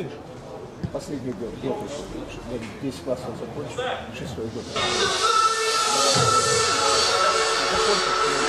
Работаешь? Последний год, год еще, 10 классов закончил, шестой год. Здоровье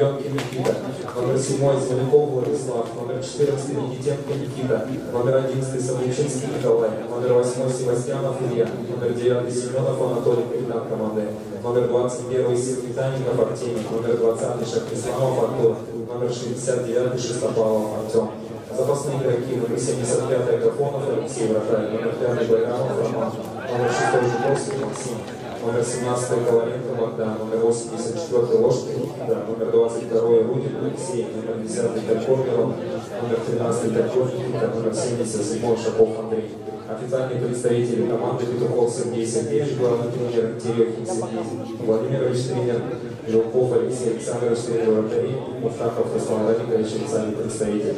4 Гребенки Никита, номер 7 Зеленков Владислав, номер 14 Никитенко Никита, номер 11 Савличинский Николай, номер 8 Севастьянов Илья, номер 9 Семенов Анатолий, капитан команды, номер 21 Светаников Артемий, номер 20 Шахрисламов Артур, номер 69 Шестопалов Артем. Запасные игроки номер 75 Агафонов Алексей Вратарь, номер 5 Байрамов Роман, номер 6 Жуковский Максим, номер 17 Коваленко Богдан, номер 84 Ложкин Никита, номер 22 Рудик Алексей, номер 10 Тальков Мирон, номер 13 Тальков Никита, номер 77 Шапов Андрей. Официальные представители команды Петухов Сергей Сергеевич, главный тренер Терехин Сергей Владимирович, тренер Жилков Алексей Александрович, тренер вратарей, Муфтахов Руслан Владимирович, официальный представитель.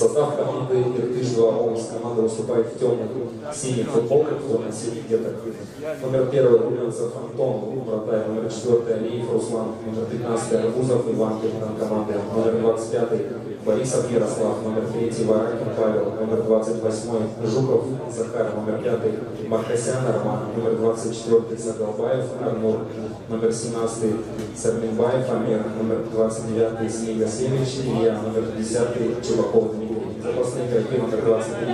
Состав команды Иртыш-2 Омск. Команда выступает в темных синих футболках, темно-синих гетах. Номер первый Румянцев Антон, вратарь. Номер четвертый Алиев Руслан. Номер 15 Арбузов Иван, капитан команды. Номер 25 Борисов Ярослав. Номер 3 Варакин Павел. Номер 28 Жуков Захар. Номер 5 Маркосян Роман. Номер 24 Сагалбаев Арнур. Номер 17 Сарминбаев Амир. Номер 29 Снега Севич Илья. Номер 10 Чебаков Дмитрий. Игроки номер 23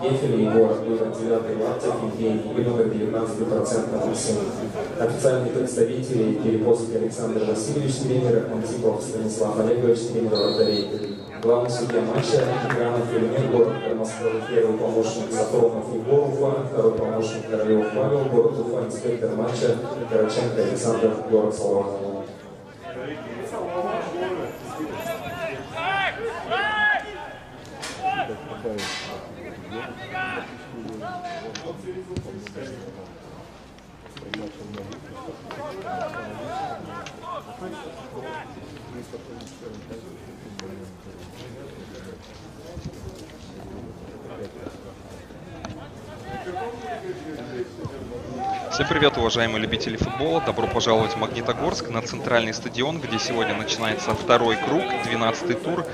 Нефель Егор. Номер 9 Лаптев Евгений. И номер 19 Процентов Максим. Официальные представители Переполский Александр Васильевич, тренер, Антипов Станислав Олегович, тренер вратарей. Главный судья матча Игранов Ильмир, город Москва, первый помощник Сафронов Егор Уфа, второй помощник Королев Павел, город Уфа, инспектор матча Караченко Александр, город Салон. Добавить. Всем привет, уважаемые любители футбола. Добро пожаловать в Магнитогорск на центральный стадион, где сегодня начинается второй круг, 12 тур,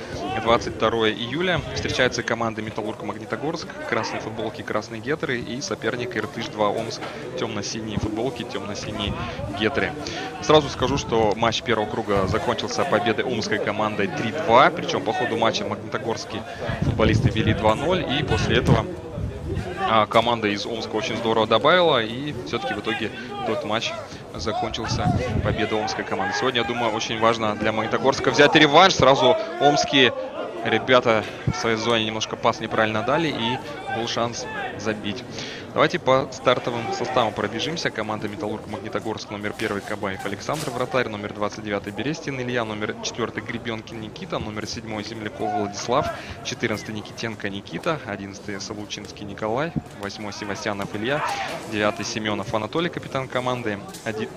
22 июля. Встречаются команды Металлург Магнитогорск, красные футболки, красные гетры и соперник Иртыш-2 Омск, темно-синие футболки, темно-синие гетры. Сразу скажу, что матч первого круга закончился победой омской командой 3-2, причем по ходу матча магнитогорские футболисты вели 2-0 и после этого а, команда из Омска очень здорово добавила, и все-таки в итоге тот матч закончился победой омской команды. Сегодня, я думаю, очень важно для Магнитогорска взять реванш. Сразу омские ребята в своей зоне немножко пас неправильно дали, и был шанс забить. Давайте по стартовым составам пробежимся. Команда Металлург Магнитогорск номер 1 Кабаев Александр Вратарь, номер 29 Берестин Илья, номер 4 Гребенкин Никита, номер 7 Земляков Владислав, 14 Никитенко Никита, 11 Солучинский Николай, 8 Севастьянов Илья, 9 Семенов Анатолий, капитан команды,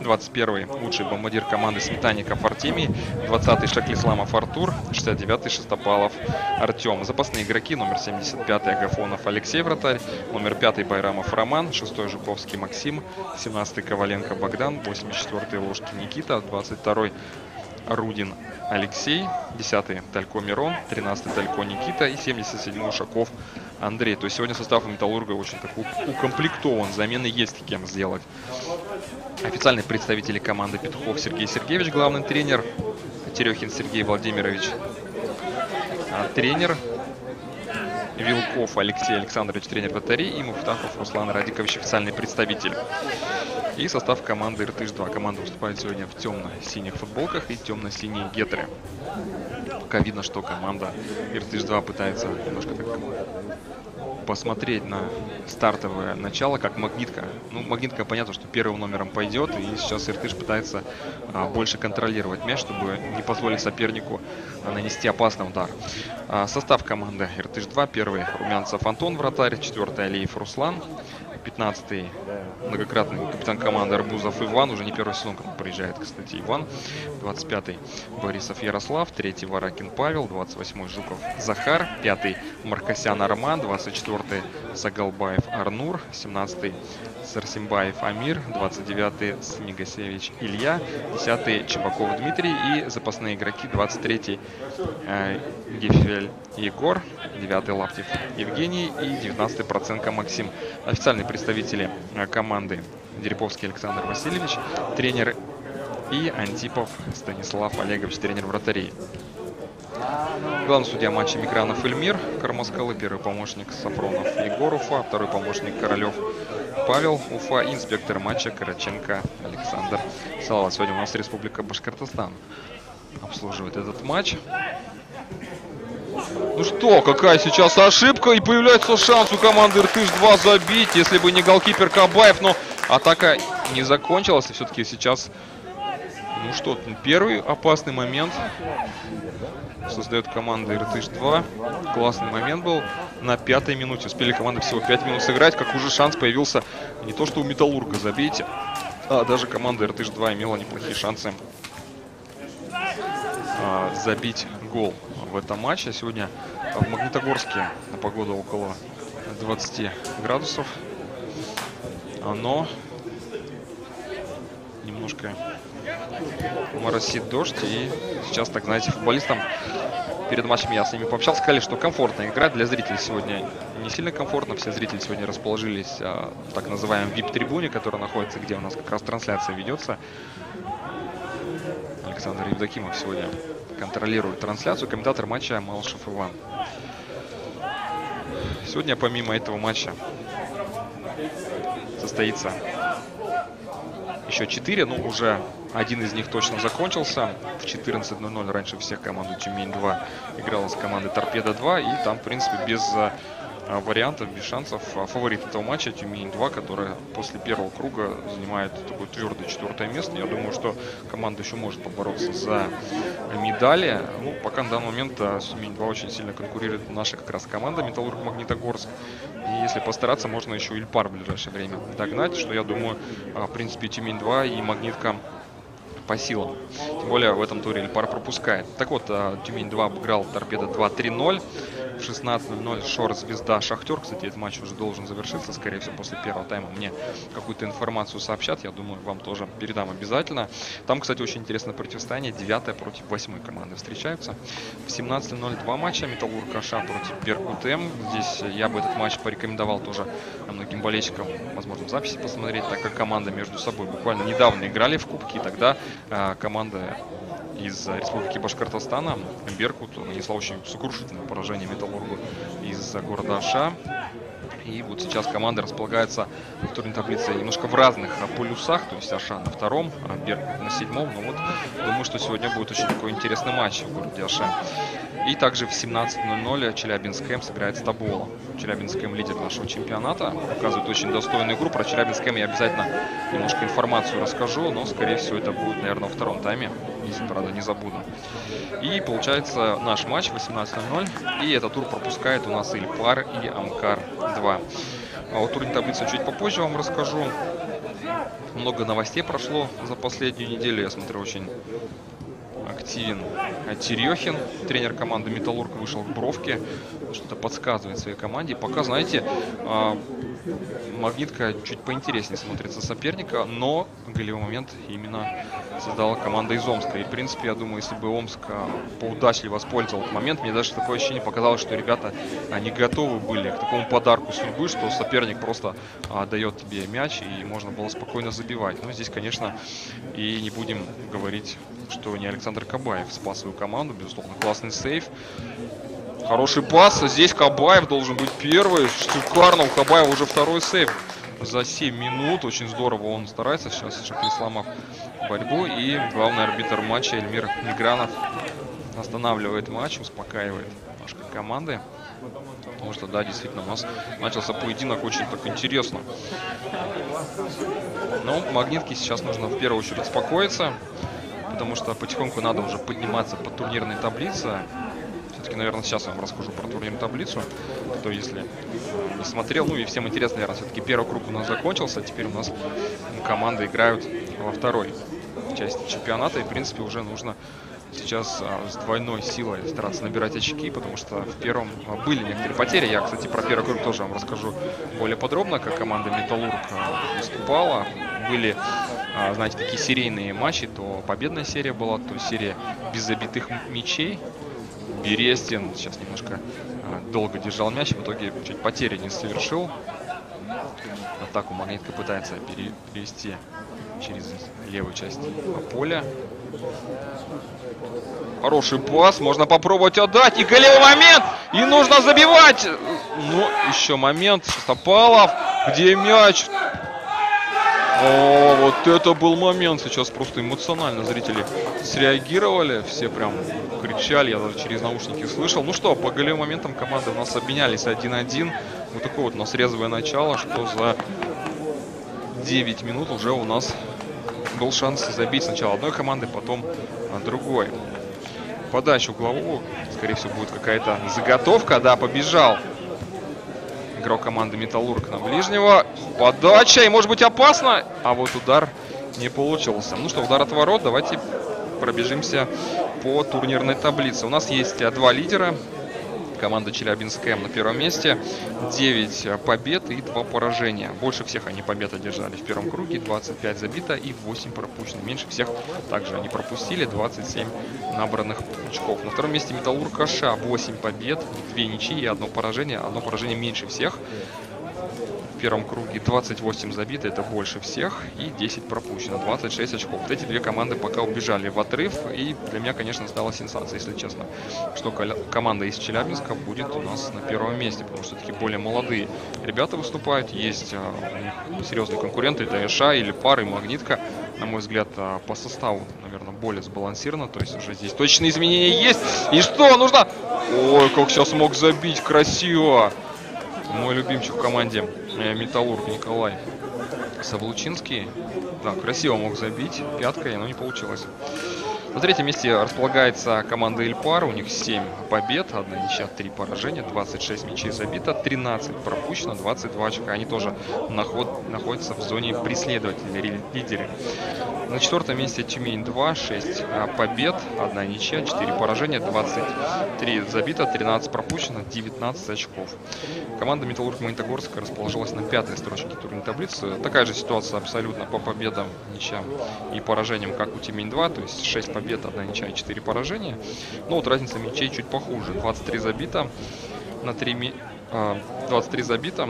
21 лучший бомбардир команды Сметанников Артемий, 20 Шаклисламов Артур, 69 Шестопалов Артем. Запасные игроки номер 75 Агафонов Алексей Вратарь, номер 5 Байрамов Ефремов Роман, 6 Жуковский Максим, 17 Коваленко Богдан, 84 Ложки Никита, 22 Рудин Алексей, 10 Талько Мирон, 13 Талько Никита и 77 Ушаков Андрей. То есть сегодня состав Металлурга очень так укомплектован, замены есть кем сделать. Официальные представители команды Петухов Сергей Сергеевич, главный тренер, Терехин Сергей Владимирович, а тренер Вилков Алексей Александрович, тренер вратарей, и Муфтахов Руслан Радикович, официальный представитель. И состав команды Иртыш-2. Команда выступает сегодня в темно-синих футболках и темно-синие гетры. Пока видно, что команда Иртыш-2 пытается немножко так посмотреть на стартовое начало, как Магнитка. Ну, Магнитка, понятно, что первым номером пойдет, и сейчас Иртыш пытается а, больше контролировать мяч, чтобы не позволить сопернику нанести опасный удар. А, состав команды Иртыш-2. Первый Румянцев Антон, вратарь. Четвертый Алиев Руслан. 15-й многократный капитан команды Арбузов Иван, уже не первый сезон, как приезжает, кстати, Иван. 25-й Борисов Ярослав, 3-й Варакин Павел, 28-й Жуков Захар, 5-й Маркосян Арман, 24-й Сагалбаев Арнур, 17-й Сарсимбаев Амир, 29-й Снегосевич Илья, 10-й Чебаков Дмитрий и запасные игроки 23-й э, Гефель Егор, 9-й Лаптев Евгений и 19-й Проценко Максим. Официальные представители э, команды Дереповский Александр Васильевич, тренер и Антипов Станислав Олегович, тренер вратарей. Главный судья матча Микранов Эльмир, Кармаскалы, первый помощник Сафронов Егор Уфа, второй помощник Королев Павел Уфа, инспектор матча Караченко Александр Салават. Сегодня у нас Республика Башкортостан обслуживает этот матч. Ну что, какая сейчас ошибка, и появляется шанс у команды Иртыш-2 забить, если бы не голкипер Кабаев, но атака не закончилась, и все-таки сейчас, ну что, первый опасный момент создает команда Иртыш-2. Классный момент был. На пятой минуте успели команды всего 5 минут сыграть, как уже шанс появился не то что у Металлурга забить, а даже команда Иртыш-2 имела неплохие шансы а, забить гол в этом матче. Сегодня в Магнитогорске на погода около 20 градусов. Но немножко моросит дождь. И сейчас, так знаете, футболистам перед матчем я с ними пообщался, сказали, что комфортно играть для зрителей сегодня не сильно комфортно. Все зрители сегодня расположились а, в так называемом VIP-трибуне, которая находится, где у нас как раз трансляция ведется. Александр Евдокимов сегодня контролирует трансляцию. Комментатор матча Малышев Иван. Сегодня помимо этого матча состоится еще 4, ну уже один из них точно закончился. В 14.00 раньше всех команда Тюмень-2 играла с командой Торпеда-2. И там, в принципе, без а, вариантов, без шансов. А, фаворит этого матча Тюмень-2, которая после первого круга занимает такое твердое четвертое место. Я думаю, что команда еще может побороться за медали. Ну, пока на данный момент а, Тюмень-2 очень сильно конкурирует наша как раз команда Металлург Магнитогорск. И если постараться, можно еще Ильпар в ближайшее время догнать, что я думаю, а, в принципе, Тюмень-2 и Магнитка по силам. Тем более в этом туре Ильпар пропускает. Так вот, а, Тюмень-2 обыграл Торпеда 2-3-0. В 16.00 Шор Звезда Шахтер. Кстати, этот матч уже должен завершиться. Скорее всего, после первого тайма мне какую-то информацию сообщат. Я думаю, вам тоже передам обязательно. Там, кстати, очень интересное противостояние. 9 против 8 команды встречаются. В 17.00 два матча. Металлург Каша против Беркутем. Здесь я бы этот матч порекомендовал тоже многим болельщикам, возможно, записи посмотреть, так как команды между собой буквально недавно играли в кубки. И тогда э, команда из Республики Башкортостана. Беркут нанесла очень сокрушительное поражение Металлургу из города Аша. И вот сейчас команда располагается в турнирной таблице немножко в разных полюсах. То есть Аша на втором, а Беркут на седьмом. Но вот думаю, что сегодня будет очень такой интересный матч в городе Аша. И также в 17.00 Челябинск М сыграет с Тоболом. Челябинск М лидер нашего чемпионата. Показывает очень достойную игру. Про Челябинск М я обязательно немножко информацию расскажу. Но, скорее всего, это будет, наверное, во втором тайме. Если, правда, не забуду. И получается наш матч 18.00. И этот тур пропускает у нас Ильпар и Амкар 2. А вот турнир таблицы чуть попозже вам расскажу. Много новостей прошло за последнюю неделю. Я смотрю, очень активен Терехин, тренер команды Металлург, вышел в бровке, что-то подсказывает своей команде. Пока, знаете, а, Магнитка чуть поинтереснее смотрится соперника, но голевой момент именно создала команда из Омска. И, в принципе, я думаю, если бы Омск а, поудачливо воспользовал этот момент, мне даже такое ощущение показалось, что ребята не готовы были к такому подарку судьбы, что соперник просто а, дает тебе мяч, и можно было спокойно забивать. Но здесь, конечно, и не будем говорить, что не Александр Кабаев спас свою команду. Безусловно, классный сейф. Хороший пас. Здесь Кабаев должен быть первый. Шикарно. У Кабаева уже второй сейв за 7 минут. Очень здорово он старается сейчас, не сломав борьбу. И главный арбитр матча Эльмир Мигранов останавливает матч, успокаивает наши команды. Потому что, да, действительно, у нас начался поединок очень так интересно. Но Магнитке сейчас нужно в первую очередь успокоиться. Потому что потихоньку надо уже подниматься по турнирной таблице все-таки, наверное, сейчас я вам расскажу про турнирную таблицу. Кто, если не смотрел, ну и всем интересно, наверное, все-таки первый круг у нас закончился. Теперь у нас команды играют во второй части чемпионата. И, в принципе, уже нужно сейчас а, с двойной силой стараться набирать очки, потому что в первом а, были некоторые потери. Я, кстати, про первый круг тоже вам расскажу более подробно, как команда Металлург а, выступала. Были, а, знаете, такие серийные матчи, то победная серия была, то серия без забитых мячей. Берестин сейчас немножко а, долго держал мяч, в итоге чуть потери не совершил. Атаку Магнитка пытается перевести через левую часть поля. Хороший пас, можно попробовать отдать. И голевой момент! И нужно забивать! Ну, еще момент. Шестопалов. Где мяч? О, вот это был момент. Сейчас просто эмоционально зрители среагировали. Все прям кричали. Я даже через наушники слышал. Ну что, по голевым моментам команды у нас обменялись 1-1. Вот такое вот у нас резвое начало, что за 9 минут уже у нас был шанс забить сначала одной команды, потом другой. Подача углового. Скорее всего, будет какая-то заготовка. Да, побежал игрок команды Металлург на ближнего. Подача, и может быть опасно. А вот удар не получился. Ну что, удар от ворот. Давайте пробежимся по турнирной таблице. У нас есть два лидера команда Челябинск М на первом месте. 9 побед и 2 поражения. Больше всех они побед одержали в первом круге. 25 забито и 8 пропущено. Меньше всех также они пропустили. 27 набранных очков. На втором месте Металлург Аша. 8 побед, 2 ничьи и 1 поражение. Одно поражение меньше всех первом круге. 28 забито, это больше всех, и 10 пропущено, 26 очков. Вот эти две команды пока убежали в отрыв, и для меня, конечно, стала сенсация, если честно, что команда из Челябинска будет у нас на первом месте, потому что такие более молодые ребята выступают, есть а, у них серьезные конкуренты, это Эша или Пар и Магнитка, на мой взгляд, а, по составу, наверное, более сбалансировано, то есть уже здесь точные изменения есть, и что, нужно... Ой, как сейчас мог забить, красиво! Мой любимчик в команде Металлург Николай Савлучинский. Да, красиво мог забить пяткой, но не получилось. На третьем месте располагается команда Ильпар. У них 7 побед, 1 ничья, 3 поражения, 26 мячей забито, 13 пропущено, 22 очка. Они тоже наход, находятся в зоне преследователей, лидеры. На четвертом месте Тюмень 2, 6 а, побед, 1 ничья, 4 поражения, 23 забито, 13 пропущено, 19 очков. Команда Металлург Магнитогорска расположилась на пятой строчке турнирной таблицы. Такая же ситуация абсолютно по победам, ничьям и поражениям, как у Тюмень 2, то есть 6 побед, 1 ничья и 4 поражения. Но вот разница мячей чуть похуже. 23 забито на 3 23 а, забито,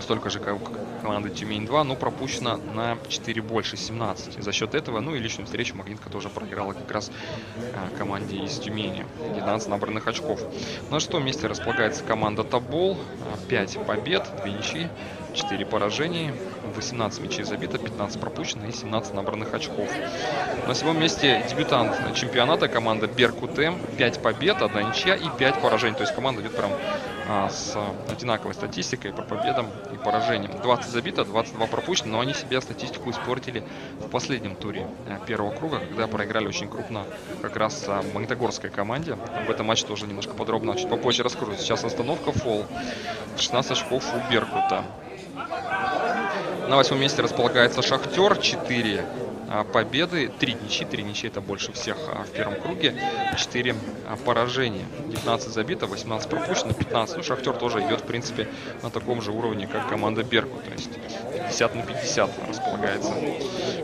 столько же, как команды Тюмень-2, но пропущено на 4 больше, 17. За счет этого, ну и личную встречу Магнитка тоже проиграла как раз э, команде из Тюмени. 12 набранных очков. На шестом месте располагается команда Табол. 5 побед, 2 ничьи, 4 поражения, 18 мячей забито, 15 пропущено и 17 набранных очков. На седьмом месте дебютант чемпионата команда Беркутем. 5 побед, 1 ничья и 5 поражений. То есть команда идет прям а, с одинаковой статистикой по победам и поражениям. 20 забито, 22 пропущено, но они себе статистику испортили в последнем туре э, первого круга, когда проиграли очень крупно как раз а, Магнитогорской команде. Об этом матче тоже немножко подробно чуть попозже расскажу. Сейчас остановка фол. 16 очков у Беркута. На восьмом месте располагается Шахтер. 4 а, победы, 3 ничьи, 3 ничьи это больше всех а, в первом круге, 4 а, поражения, 19 забито, 18 пропущено, 15. Ну, Шахтер тоже идет, в принципе, на таком же уровне, как команда Берку, то есть 50 на 50 располагается.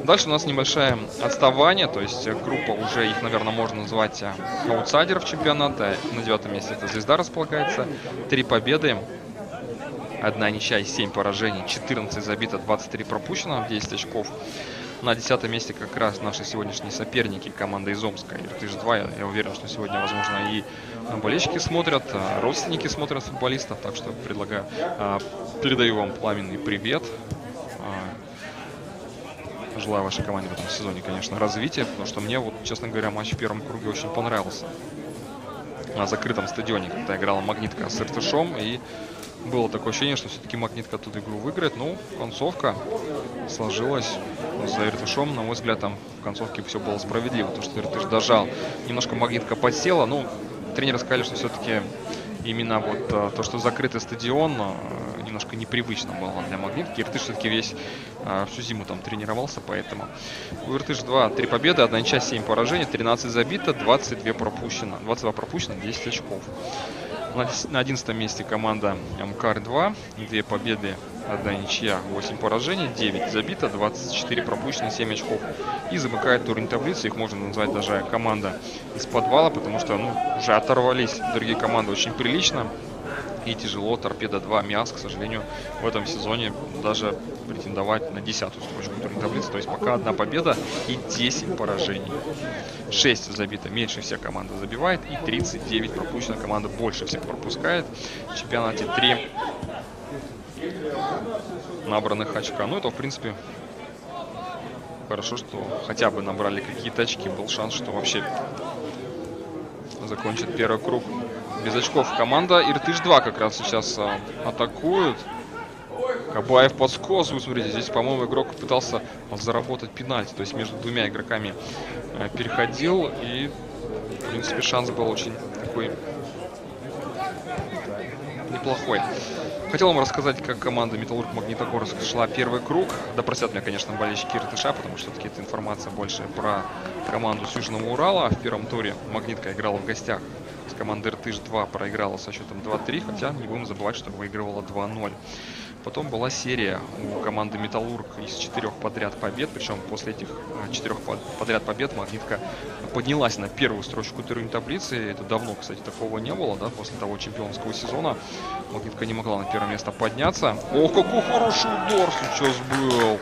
Дальше у нас небольшое отставание, то есть группа уже, их, наверное, можно назвать аутсайдеров чемпионата. На девятом месте это Звезда располагается, 3 победы, одна ничья и 7 поражений, 14 забито, 23 пропущено, 10 очков. На десятом месте как раз наши сегодняшние соперники, команда из Омска. Иртыш-2, я, уверен, что сегодня, возможно, и болельщики смотрят, а родственники смотрят футболистов, так что предлагаю, а, передаю вам пламенный привет. А, желаю вашей команде в этом сезоне, конечно, развития, потому что мне, вот, честно говоря, матч в первом круге очень понравился. На закрытом стадионе, когда играла Магнитка с Иртышом, и было такое ощущение, что все-таки Магнитка тут игру выиграет. Ну, концовка сложилась за Иртышом. На мой взгляд, там в концовке все было справедливо. То, что Иртыш дожал. Немножко Магнитка подсела. Ну, тренеры сказали, что все-таки именно вот э, то, что закрытый стадион, э, немножко непривычно было для Магнитки. Иртыш все-таки весь э, всю зиму там тренировался, поэтому у Иртыш 2 3 победы, 1 часть 7 поражений, 13 забито, 22 пропущено. 22 пропущено, 10 очков. На 11 месте команда МКР-2. Две победы, одна ничья, 8 поражений, 9 забито, 24 пропущено, 7 очков. И замыкает турнир таблицы. Их можно назвать даже команда из подвала, потому что ну, уже оторвались другие команды очень прилично и тяжело. Торпеда 2 МИАС, к сожалению, в этом сезоне даже претендовать на десятую строчку турнирной таблицы. То есть пока одна победа и 10 поражений. 6 забито, меньше всех команда забивает. И 39 пропущена команда больше всех пропускает. В чемпионате 3 набранных очка. Ну, это, в принципе, хорошо, что хотя бы набрали какие-то очки. Был шанс, что вообще закончит первый круг без очков. Команда Иртыш-2 как раз сейчас а, атакует. Кабаев подскос. Вы смотрите, здесь, по-моему, игрок пытался заработать пенальти. То есть между двумя игроками а, переходил. И, в принципе, шанс был очень такой неплохой. Хотел вам рассказать, как команда Металлург Магнитогорск шла первый круг. Да простят меня, конечно, болельщики Иртыша, потому что все-таки это информация больше про команду с Южного Урала. В первом туре Магнитка играла в гостях с командой Иртыш-2, проиграла со счетом 2-3, хотя не будем забывать, что выигрывала 2-0. Потом была серия у команды Металлург из четырех подряд побед, причем после этих э, четырех подряд побед Магнитка поднялась на первую строчку турнирной таблицы. Это давно, кстати, такого не было, да, после того чемпионского сезона. Магнитка не могла на первое место подняться. О, какой хороший удар сейчас был!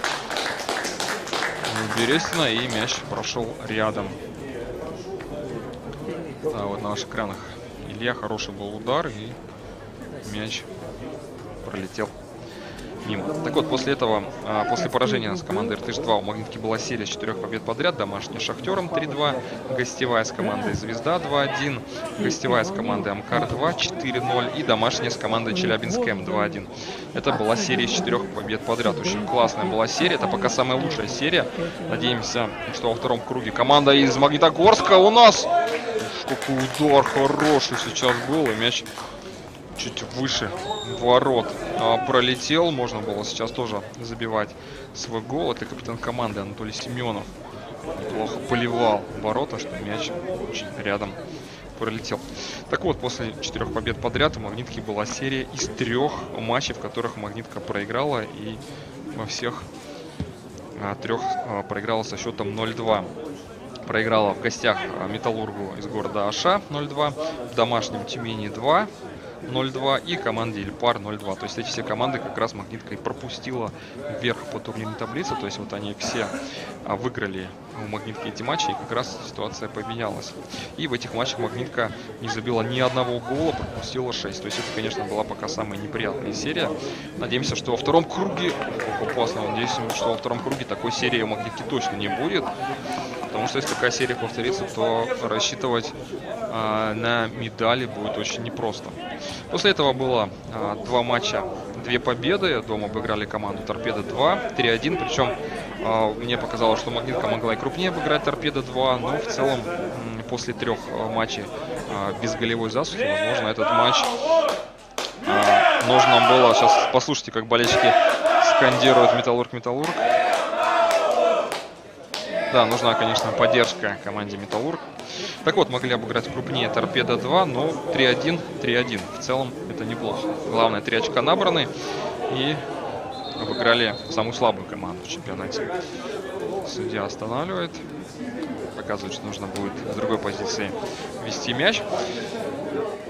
Берестина и мяч прошел рядом. Да, вот на ваших экранах Илья хороший был удар и мяч пролетел ним. Так вот, после этого, а, после поражения с командой РТШ-2 у Магнитки была серия с четырех побед подряд. Домашняя Шахтером 3-2, гостевая с командой Звезда 2-1, гостевая с командой Амкар 2 4-0 и домашняя с командой Челябинск М 2-1. Это была серия из четырех побед подряд. Очень классная была серия. Это пока самая лучшая серия. Надеемся, что во втором круге команда из Магнитогорска у нас. Какой удар хороший сейчас был. И мяч чуть выше ворот а, пролетел. Можно было сейчас тоже забивать свой гол. Это капитан команды Анатолий Семенов. Плохо поливал ворота, что мяч очень рядом пролетел. Так вот, после четырех побед подряд у Магнитки была серия из трех матчей, в которых Магнитка проиграла. И во всех а, трех а, проиграла со счетом 0-2 проиграла в гостях а, Металлургу из города Аша 0-2, в домашнем Тюмени 2, 0-2 и команде Ильпар 0-2. То есть эти все команды как раз Магнитка и пропустила вверх по турнирной таблице. То есть вот они все а, выиграли у Магнитки эти матчи, и как раз ситуация поменялась. И в этих матчах Магнитка не забила ни одного гола, пропустила 6. То есть это, конечно, была пока самая неприятная серия. Надеемся, что во втором круге, опасно, надеюсь, что во втором круге такой серии у Магнитки точно не будет. Потому что если такая серия повторится, то рассчитывать э, на медали будет очень непросто. После этого было э, два матча, две победы. Дома обыграли команду Торпеда 2, 3-1. Причем э, мне показалось, что Магнитка могла и крупнее обыграть Торпеда 2. Но в целом э, после трех э, матчей э, без голевой засухи, возможно, этот матч э, нужно было... Сейчас послушайте, как болельщики скандируют «Металлург, Металлург». Да, нужна, конечно, поддержка команде Металлург. Так вот, могли обыграть крупнее Торпеда 2, но 3-1, 3-1. В целом это неплохо. Главное, 3 очка набраны и обыграли самую слабую команду в чемпионате. Судья останавливает. Показывает, что нужно будет с другой позиции вести мяч.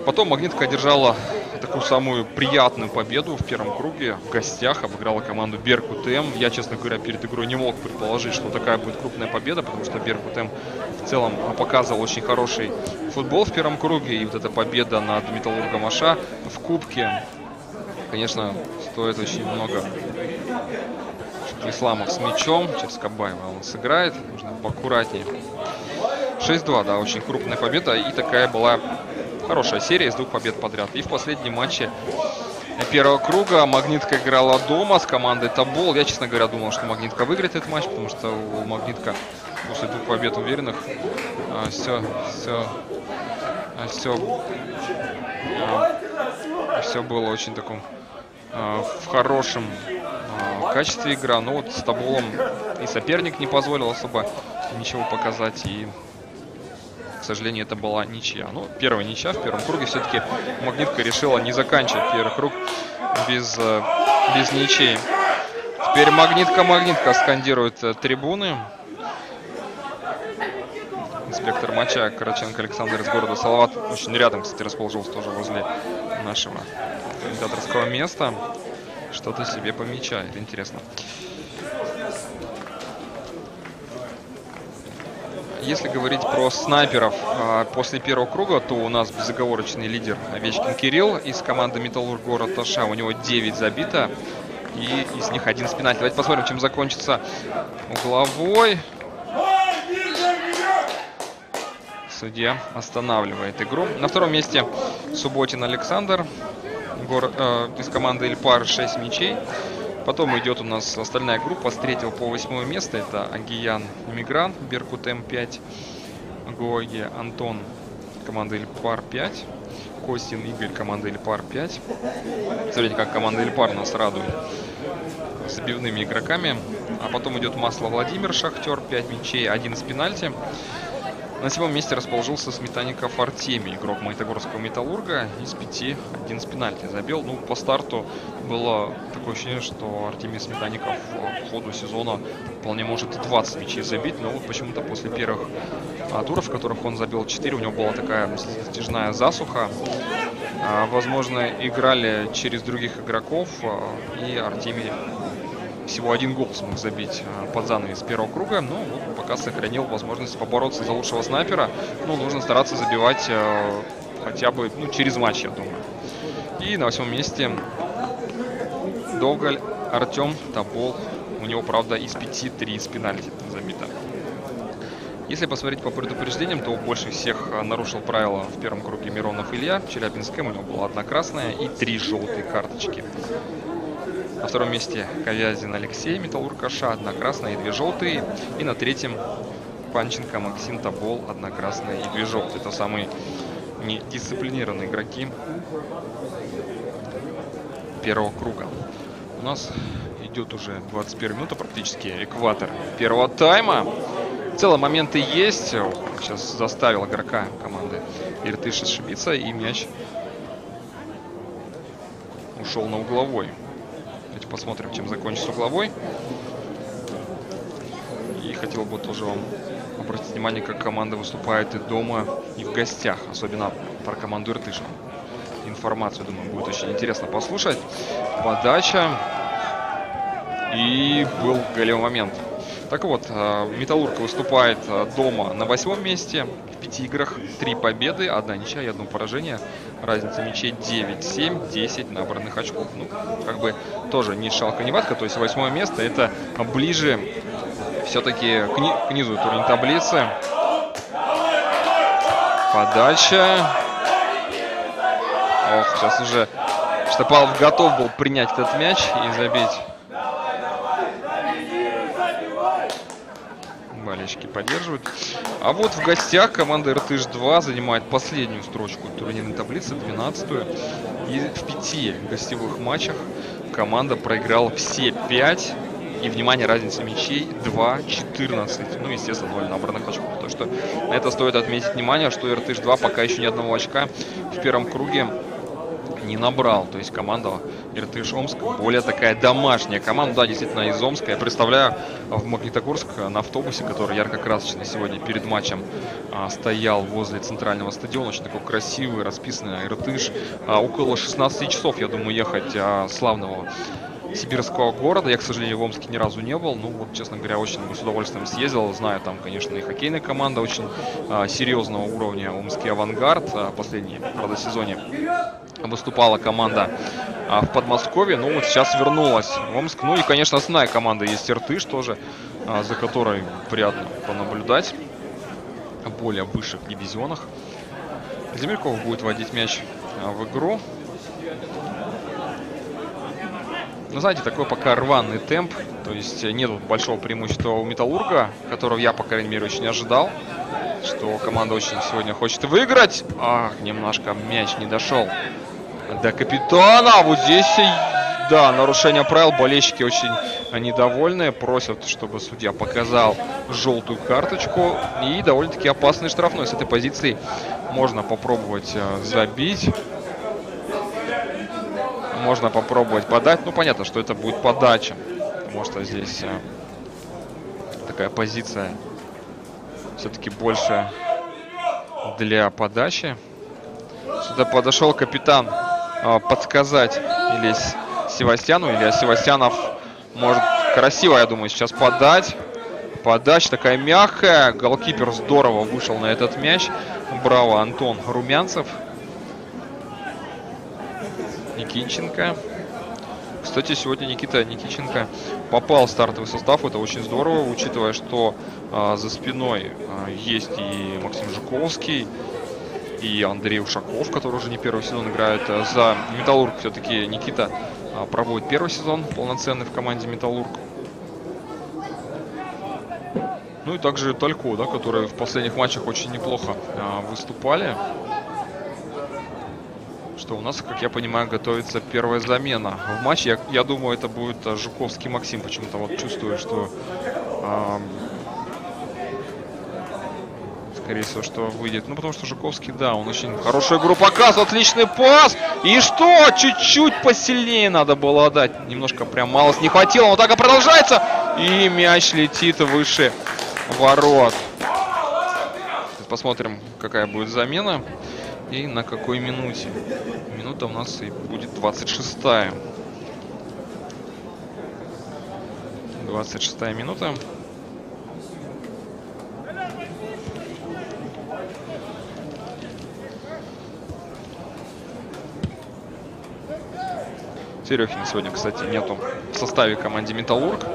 Потом Магнитка одержала такую самую приятную победу в первом круге. В гостях обыграла команду Беркут. Я, честно говоря, перед игрой не мог предположить, что такая будет крупная победа, потому что Беркут в целом показывал очень хороший футбол в первом круге. И вот эта победа над Металлургом Аша в Кубке, конечно, стоит очень много. Исламов с мячом. Сейчас Кабаева он сыграет. Нужно поаккуратнее. 6-2, да, очень крупная победа. И такая была Хорошая серия из двух побед подряд. И в последнем матче первого круга Магнитка играла дома с командой Табол. Я, честно говоря, думал, что Магнитка выиграет этот матч, потому что у Магнитка после двух побед уверенных все, все, все, все было очень таком а, в хорошем а, качестве игра. Но вот с Таболом и соперник не позволил особо ничего показать. И к сожалению, это была ничья. Ну, первая ничья в первом круге. Все-таки Магнитка решила не заканчивать первый круг без, э, без ничьей. Теперь Магнитка-Магнитка скандирует э, трибуны. Инспектор матча Караченко Александр из города Салават. Очень рядом, кстати, расположился тоже возле нашего комментаторского места. Что-то себе помечает. Интересно. Если говорить про снайперов а, после первого круга, то у нас безоговорочный лидер Овечкин Кирилл из команды Металлург город Таша. У него 9 забито. И из них один с пенальти. Давайте посмотрим, чем закончится угловой. Судья останавливает игру. На втором месте Субботин Александр город, э, из команды Ильпар 6 мячей. Потом идет у нас остальная группа с 3 по 8 место. Это Агиян Мигран, Беркут М5, Гоги Антон, команда Ильпар 5, Костин Игорь, команда Ильпар 5. Смотрите, как команда Ильпар нас радует забивными игроками. А потом идет Масло Владимир, Шахтер, 5 мячей, 1 с пенальти. На седьмом месте расположился Сметанников Артемий, игрок Магнитогорского Металлурга. Из пяти один с пенальти забил. Ну, по старту было такое ощущение, что Артемий Сметанников по ходу сезона вполне может 20 мячей забить. Но вот почему-то после первых а, туров, в которых он забил 4, у него была такая затяжная засуха. А, возможно, играли через других игроков, а, и Артемий всего один гол смог забить э, под занавес первого круга. Ну, вот пока сохранил возможность побороться за лучшего снайпера. Ну, нужно стараться забивать э, хотя бы ну, через матч, я думаю. И на восьмом месте Довгаль Артем Табол. У него, правда, из 5 3 из пенальти забито. Если посмотреть по предупреждениям, то больше всех а, нарушил правила в первом круге Миронов Илья. В Челябинском у него была одна красная и три желтые карточки. На втором месте Ковязин Алексей, Металлург Аша, одна красная и две желтые. И на третьем Панченко Максим Табол, одна красная и две желтые. Это самые недисциплинированные игроки первого круга. У нас идет уже 21 минута, практически экватор первого тайма. В целом моменты есть. Сейчас заставил игрока команды Иртыш ошибиться, и мяч ушел на угловой. Давайте посмотрим, чем закончится угловой. И хотел бы тоже вам обратить внимание, как команда выступает и дома, и в гостях. Особенно про команду Иртыша. Информацию, думаю, будет очень интересно послушать. Подача. И был голевой момент. Так вот, э, Металлург выступает э, дома на восьмом месте. В пяти играх три победы, одна ничья и одно поражение. Разница мячей 9-7, 10 набранных очков. Ну, как бы тоже не шалка, не ватка. То есть восьмое место это ближе все-таки к, ни к низу турнир таблицы. Подача. Ох, сейчас уже Штопалов готов был принять этот мяч и забить. Болельщики поддерживают. А вот в гостях команда РТШ-2 занимает последнюю строчку турнирной таблицы, 12-ю. И в пяти гостевых матчах команда проиграла все пять. И, внимание, разница мячей 2-14. Ну, естественно, 0 набранных очков. То, что на это стоит отметить внимание, что РТШ-2 пока еще ни одного очка в первом круге не набрал. То есть команда Иртыш Омск более такая домашняя команда. Да, действительно, из Омска. Я представляю в Магнитогорск на автобусе, который ярко-красочный сегодня перед матчем а, стоял возле центрального стадиона. Очень такой красивый, расписанный Иртыш. А, около 16 часов, я думаю, ехать а, славного сибирского города. Я, к сожалению, в Омске ни разу не был. Ну, вот, честно говоря, очень с удовольствием съездил. Знаю, там, конечно, и хоккейная команда очень а, серьезного уровня. Омский авангард. А, последний, правда, сезоне выступала команда а, в Подмосковье. Ну, вот сейчас вернулась в Омск. Ну и, конечно, основная команда есть Иртыш тоже, а, за которой приятно понаблюдать. Более высших дивизионах. Земельков будет водить мяч а, в игру. Ну, знаете, такой пока рваный темп. То есть нет большого преимущества у Металлурга, которого я, по крайней мере, очень ожидал. Что команда очень сегодня хочет выиграть. Ах, немножко мяч не дошел до капитана. Вот здесь, да, нарушение правил. Болельщики очень недовольны. Просят, чтобы судья показал желтую карточку. И довольно-таки опасный штрафной. С этой позиции можно попробовать э, забить можно попробовать подать. Ну, понятно, что это будет подача. Потому что здесь э, такая позиция все-таки больше для подачи. Сюда подошел капитан э, подсказать или Севастьяну, или Севастьянов может красиво, я думаю, сейчас подать. Подача такая мягкая. Голкипер здорово вышел на этот мяч. Браво, Антон Румянцев. Никиченко. Кстати, сегодня Никита Никиченко попал в стартовый состав. Это очень здорово, учитывая, что а, за спиной а, есть и Максим Жуковский, и Андрей Ушаков, который уже не первый сезон играет. За Металлург все-таки Никита а, проводит первый сезон полноценный в команде Металлург. Ну и также Талько, да, которые в последних матчах очень неплохо а, выступали что у нас, как я понимаю, готовится первая замена в матче. Я, я думаю, это будет э, Жуковский Максим. Почему-то вот чувствую, что э, скорее всего, что выйдет. Ну, потому что Жуковский, да, он очень хорошую игру показывает. Отличный пас. И что? Чуть-чуть посильнее надо было отдать. Немножко прям мало не хватило. Но так и продолжается. И мяч летит выше ворот. Посмотрим, какая будет замена. И на какой минуте? Минута у нас и будет 26-я. 26 минута. Терехина сегодня, кстати, нету в составе команде Металлург.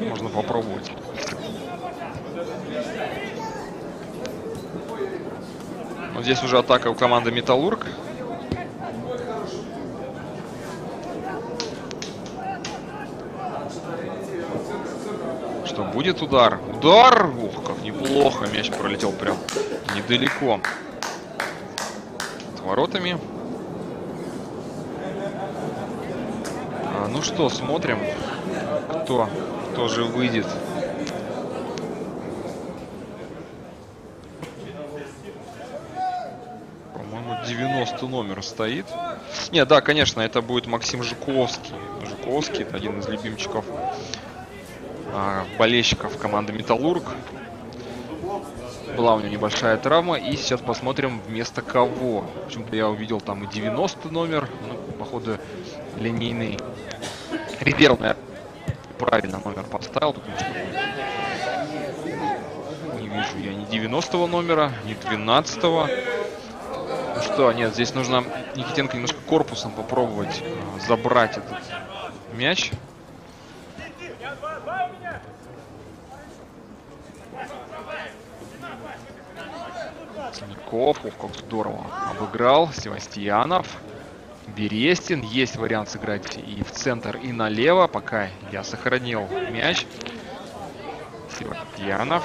Можно попробовать. Вот здесь уже атака у команды Металлург. Что, будет удар? Удар! Ух, как неплохо. Мяч пролетел прям недалеко. С воротами. А, ну что, смотрим, кто, кто же выйдет. По-моему, 90 номер стоит. Не, да, конечно, это будет Максим Жуковский. Жуковский, это один из любимчиков а, болельщиков команды Металлург. Была у него небольшая травма. И сейчас посмотрим вместо кого. Почему-то я увидел там и 90 номер. Ну, походу, линейный резерв, наверное, правильно номер поставил. Потому что не вижу я ни 90 номера, ни 12 -го. Ну что, нет, здесь нужно Никитенко немножко корпусом попробовать э, забрать этот мяч. Тиняков, ох, как здорово обыграл. Севастьянов. Берестин. Есть вариант сыграть и в центр, и налево. Пока я сохранил мяч. Севастьянов.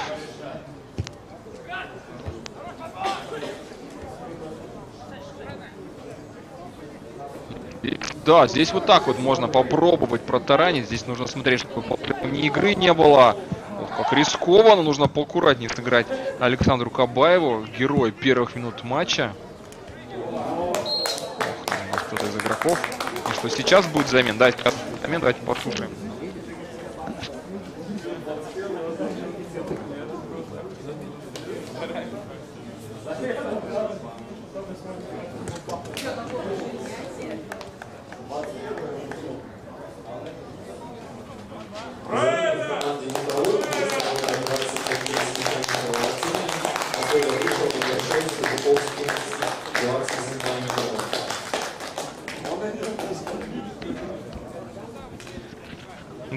Да, здесь вот так вот можно попробовать протаранить. Здесь нужно смотреть, чтобы ни игры не было. Ох, как рискованно, нужно поаккуратнее сыграть Александру Кабаеву, герой первых минут матча. Ох, кто-то из игроков. И что сейчас будет замен? Да, сейчас замен, давайте послушаем.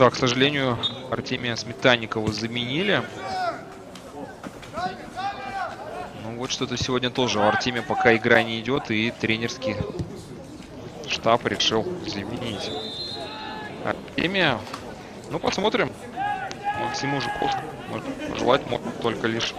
Да, к сожалению, Артемия Сметанникова заменили. Ну вот что-то сегодня тоже у Артемия пока игра не идет, и тренерский штаб решил заменить Артемия. Ну, посмотрим. Максиму Жуковскому желать можно только лишь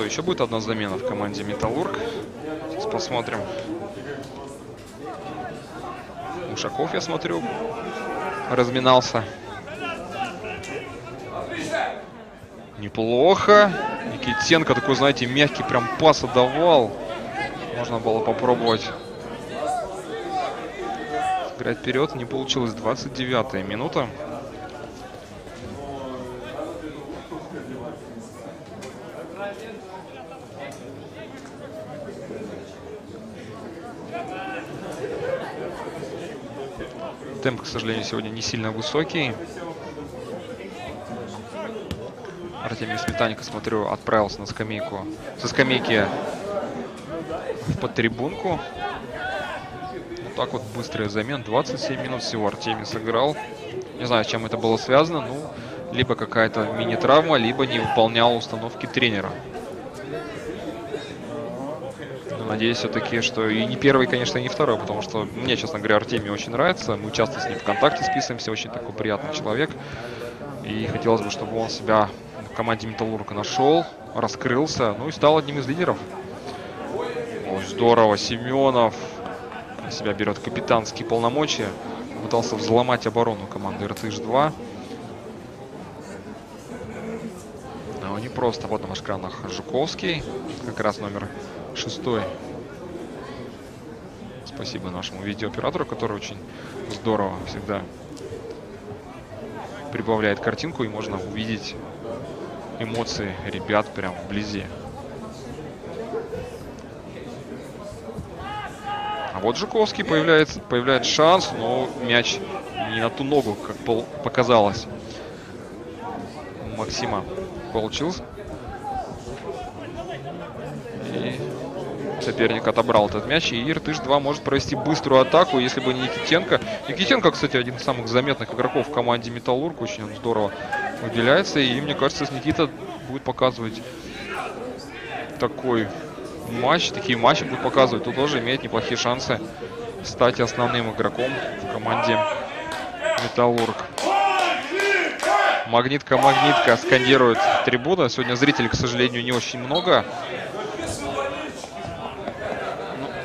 что, еще будет одна замена в команде Металлург? Сейчас посмотрим. Ушаков, я смотрю, разминался. Неплохо. Никитенко такой, знаете, мягкий прям пас отдавал. Можно было попробовать играть вперед. Не получилось. 29 минута. Темп, к сожалению, сегодня не сильно высокий. Артемий Сметаненко, смотрю, отправился на скамейку. Со скамейки в подтрибунку. Вот так вот быстрый замен. 27 минут всего Артемий сыграл. Не знаю, с чем это было связано. Ну, либо какая-то мини-травма, либо не выполнял установки тренера. Но надеюсь все-таки, что и не первый, конечно, и не второй, потому что мне, честно говоря, Артемий очень нравится. Мы часто с ним в контакте списываемся, очень такой приятный человек. И хотелось бы, чтобы он себя в команде Металлурга нашел, раскрылся, ну и стал одним из лидеров. Ой, здорово, Семенов на себя берет капитанские полномочия. Пытался взломать оборону команды РТШ-2. Но не просто. Вот на ваших экранах Жуковский, как раз номер шестой. Спасибо нашему видеооператору, который очень здорово всегда прибавляет картинку, и можно увидеть эмоции ребят прям вблизи. А вот Жуковский появляется, появляется шанс, но мяч не на ту ногу, как показалось. Максима получился. Соперник отобрал этот мяч. И Иртыш-2 может провести быструю атаку, если бы не Никитенко. Никитенко, кстати, один из самых заметных игроков в команде Металлург. Очень он здорово выделяется. И мне кажется, с Никита будет показывать такой матч, такие матчи будет показывать, то тоже имеет неплохие шансы стать основным игроком в команде Металлург. Магнитка, магнитка скандирует трибуна. Сегодня зрителей, к сожалению, не очень много.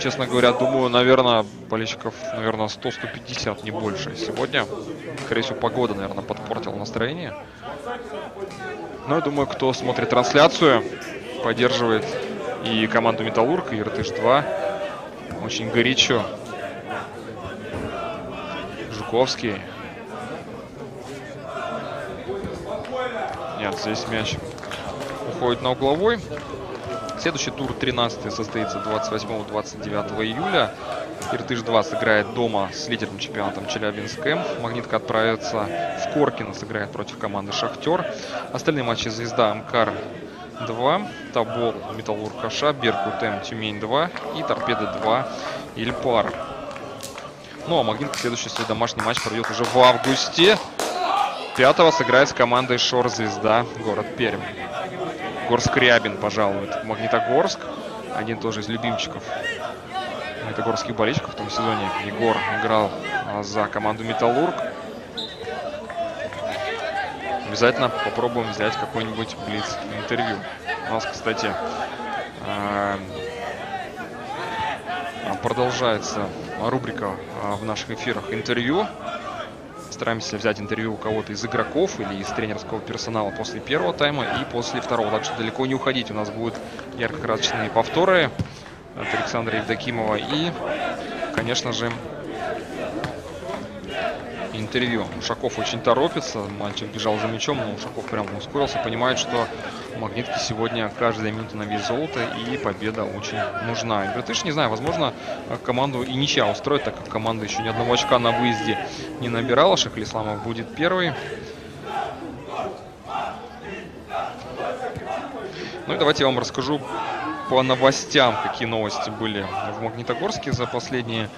Честно говоря, думаю, наверное, болельщиков, наверное, 100-150, не больше. Сегодня, скорее всего, погода, наверное, подпортила настроение. Но я думаю, кто смотрит трансляцию, поддерживает и команду Металлург, и Иртыш-2. Очень горячо. Жуковский. Нет, здесь мяч уходит на угловой. Следующий тур 13 состоится 28-29 июля. Иртыш-2 сыграет дома с лидером чемпионатом Челябинск М. Магнитка отправится в Коркино, сыграет против команды Шахтер. Остальные матчи Звезда Амкар 2, Табор Металлург Хаша, Беркут М Тюмень 2 и Торпеда 2 Ильпар. Ну а Магнитка следующий свой домашний матч пройдет уже в августе. Пятого сыграет с командой Шор Звезда, город Пермь. Горск Рябин пожалует Магнитогорск. Один тоже из любимчиков магнитогорских болельщиков в том сезоне. Егор играл а, за команду Металлург. Обязательно попробуем взять какой-нибудь блиц интервью. У нас, кстати, а, продолжается рубрика а, в наших эфирах интервью. Стараемся взять интервью у кого-то из игроков или из тренерского персонала после первого тайма и после второго. Так что далеко не уходить. У нас будут ярко-красочные повторы от Александра Евдокимова. И, конечно же, интервью. Ушаков очень торопится, мальчик бежал за мячом, но Ушаков прям ускорился, понимает, что Магнитке сегодня каждая минута на вес золота и победа очень нужна. Игротыш, не знаю, возможно, команду и ничья устроит, так как команда еще ни одного очка на выезде не набирала. Шахлисламов будет первый. Ну и давайте я вам расскажу по новостям, какие новости были в Магнитогорске за последние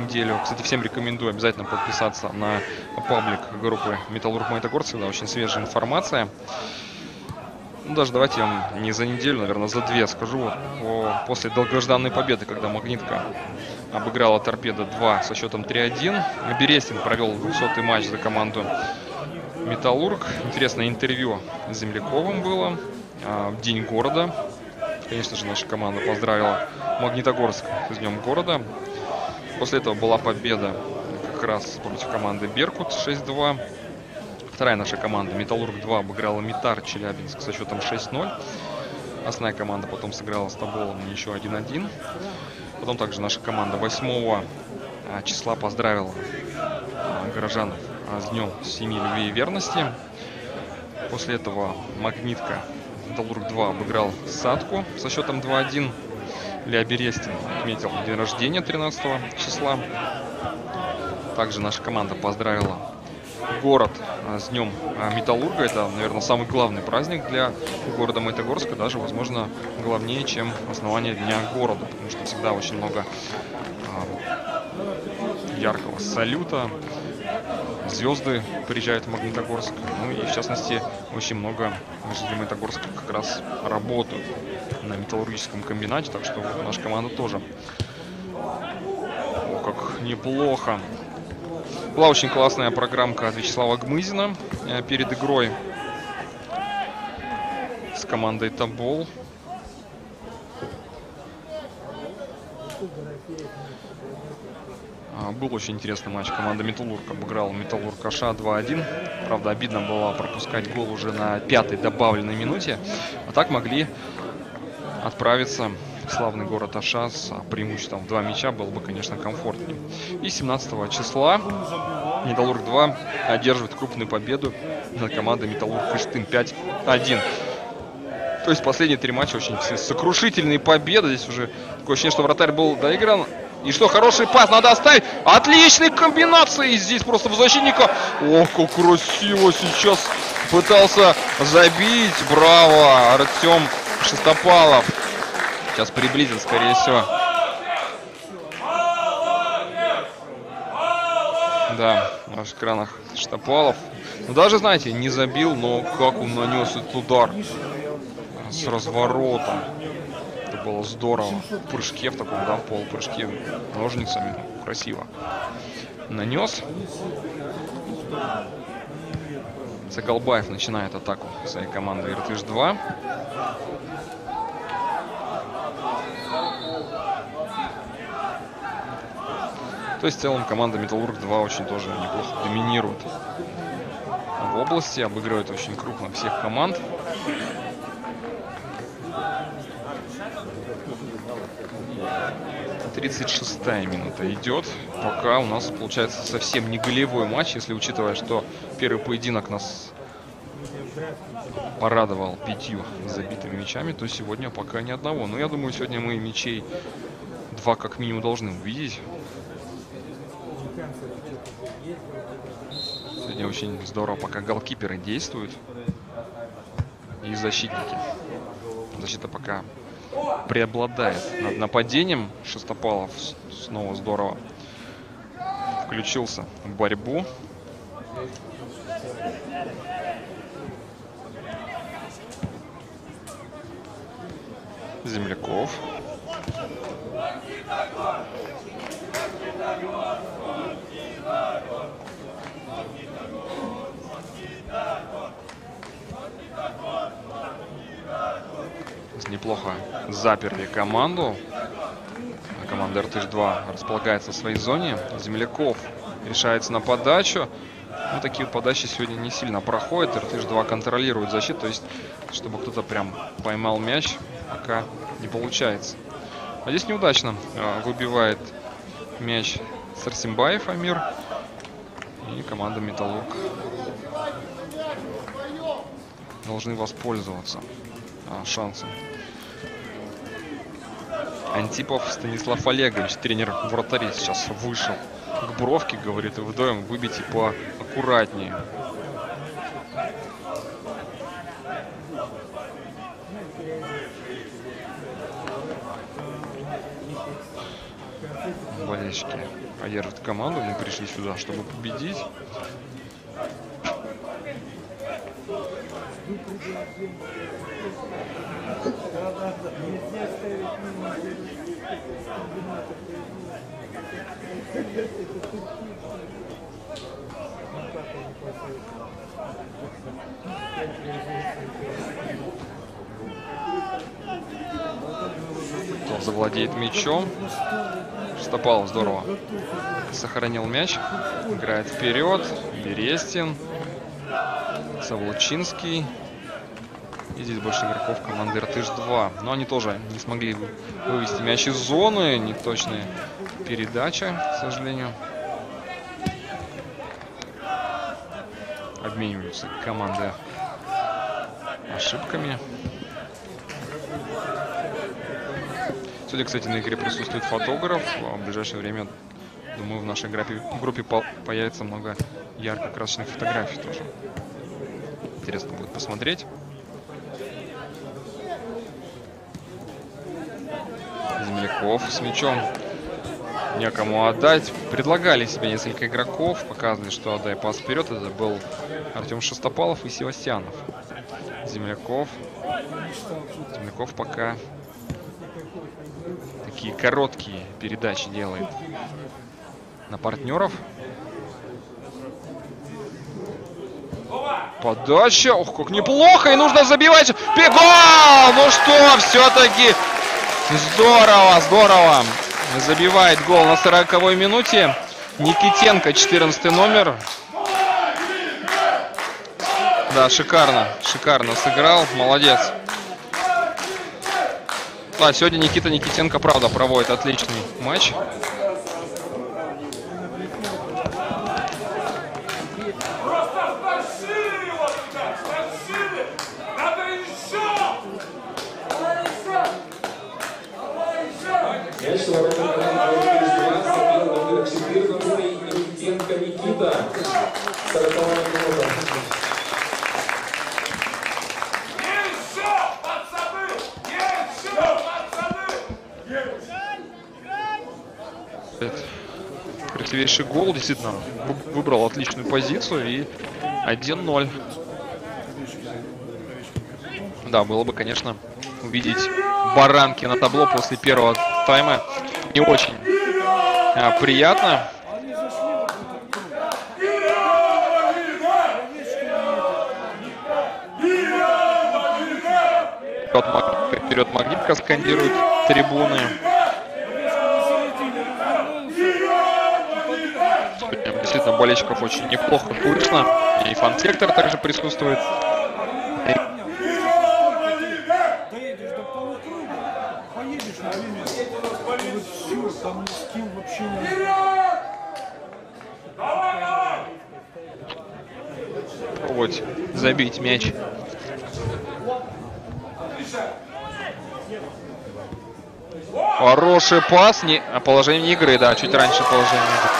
неделю. Кстати, всем рекомендую обязательно подписаться на паблик группы Металлург Магнитогорск, всегда очень свежая информация. Ну, даже давайте я вам не за неделю, наверное, за две скажу. По, после долгожданной победы, когда Магнитка обыграла Торпеда 2 со счетом 3-1. Берестин провел 200-й матч за команду Металлург. Интересное интервью с Земляковым было. А, День города Конечно же, наша команда поздравила Магнитогорск с Днем города. После этого была победа как раз против команды Беркут 6-2. Вторая наша команда Металлург-2 обыграла Митар Челябинск со счетом 6-0. Основная команда потом сыграла с Тоболом еще 1-1. Потом также наша команда 8 а, числа поздравила а, горожанов а, с Днем Семьи, Любви и Верности. После этого Магнитка Металлург-2 обыграл Садку со счетом 2-1. Ля Берестин отметил день рождения 13 числа. Также наша команда поздравила город а, с днем а, Металлурга. Это, наверное, самый главный праздник для города Магнитогорска, даже, возможно, главнее, чем основание Дня города, потому что всегда очень много а, яркого салюта, звезды приезжают в Магнитогорск. Ну и, в частности, очень много жителей Магнитогорска как раз работают на металлургическом комбинате. Так что вот наша команда тоже. О, как неплохо. Была очень классная программка от Вячеслава Гмызина э, перед игрой с командой Табол. Был очень интересный матч. Команда Металлург обыграла Металлург Аша 2-1. Правда, обидно было пропускать гол уже на пятой добавленной минуте. А так могли отправиться славный город Аша с преимуществом в два мяча. Было бы, конечно, комфортнее. И 17 числа Металлург-2 одерживает крупную победу над командой Металлург Кыштым 5-1. То есть последние три матча очень сокрушительные победы. Здесь уже такое ощущение, что вратарь был доигран. И что, хороший пас надо оставить. Отличные комбинации здесь просто в защитника. Ох, как красиво сейчас пытался забить. Браво, Артем Шестопалов. Сейчас приблизит, скорее всего. Да, на экранах Штопалов. Ну, даже, знаете, не забил, но как он нанес этот удар с разворота. Было здорово. В прыжке в таком, да, в полупрыжке ножницами. Красиво. Нанес. Соколбаев начинает атаку своей команды Иртыш-2. То есть в целом команда Металлург 2 очень тоже неплохо доминирует в области, обыгрывает очень крупно всех команд. Тридцать шестая минута идет. Пока у нас получается совсем не голевой матч, если учитывая, что первый поединок нас порадовал пятью забитыми мячами, то сегодня пока ни одного. Но я думаю, сегодня мы мячей два как минимум должны увидеть. Сегодня очень здорово, пока голкиперы действуют. И защитники. Защита пока преобладает над нападением. Шестопалов снова здорово включился в борьбу. Земляков. Неплохо заперли команду. Команда РТШ-2 располагается в своей зоне. Земляков решается на подачу. Ну, такие подачи сегодня не сильно проходят. РТШ-2 контролирует защиту. То есть, чтобы кто-то прям поймал мяч, пока не получается. А здесь неудачно выбивает мяч Сарсимбаев Амир. И команда Металлург должны воспользоваться а, шансом. Антипов Станислав Олегович, тренер вратарей, сейчас вышел к бровке, говорит, вдвоем выбейте поаккуратнее. Болельщики поддерживают команду. Мы пришли сюда, чтобы победить. Завладеет мячом? Стопал здорово. Сохранил мяч. Играет вперед. Берестин. Савлучинский. И здесь больше игроков команды РТШ-2. Но они тоже не смогли вывести мяч из зоны. Неточная передача, к сожалению. Обмениваются команды ошибками. Сегодня, кстати, на игре присутствует фотограф. А в ближайшее время, думаю, в нашей группе, группе появится много ярко-красочных фотографий тоже. Интересно будет посмотреть. Земляков с мячом. Некому отдать. Предлагали себе несколько игроков. Показывали, что отдай пас вперед. Это был Артем Шестопалов и Севастьянов. Земляков. Земляков пока такие короткие передачи делает на партнеров. Подача. Ох, как неплохо. И нужно забивать. Бегол! Ну что, все-таки здорово, здорово. Забивает гол на 40 минуте. Никитенко, 14 номер. Да, шикарно. Шикарно сыграл. Молодец. Да, сегодня Никита Никитенко, правда, проводит отличный матч. Красивейший гол. Действительно, вы- выбрал отличную позицию и 1-0. Да, было бы, конечно, увидеть баранки на табло после первого тайма. Не очень а, приятно. Вперед магнитка скандирует трибуны. Действительно болельщиков очень неплохо слышно. И фан-сектор также присутствует. Пробовать забить мяч. Хороший пас. Не... а Положение игры, да, чуть раньше положение игры.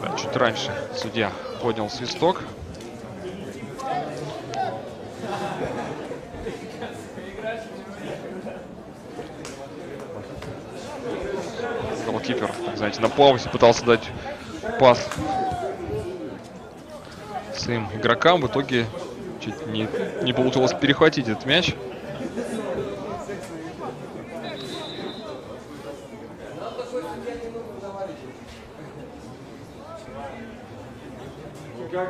Да, чуть раньше судья поднял свисток. Голкипер, так знаете, на паузе пытался дать пас своим игрокам. В итоге чуть не, не получилось перехватить этот мяч. Ух,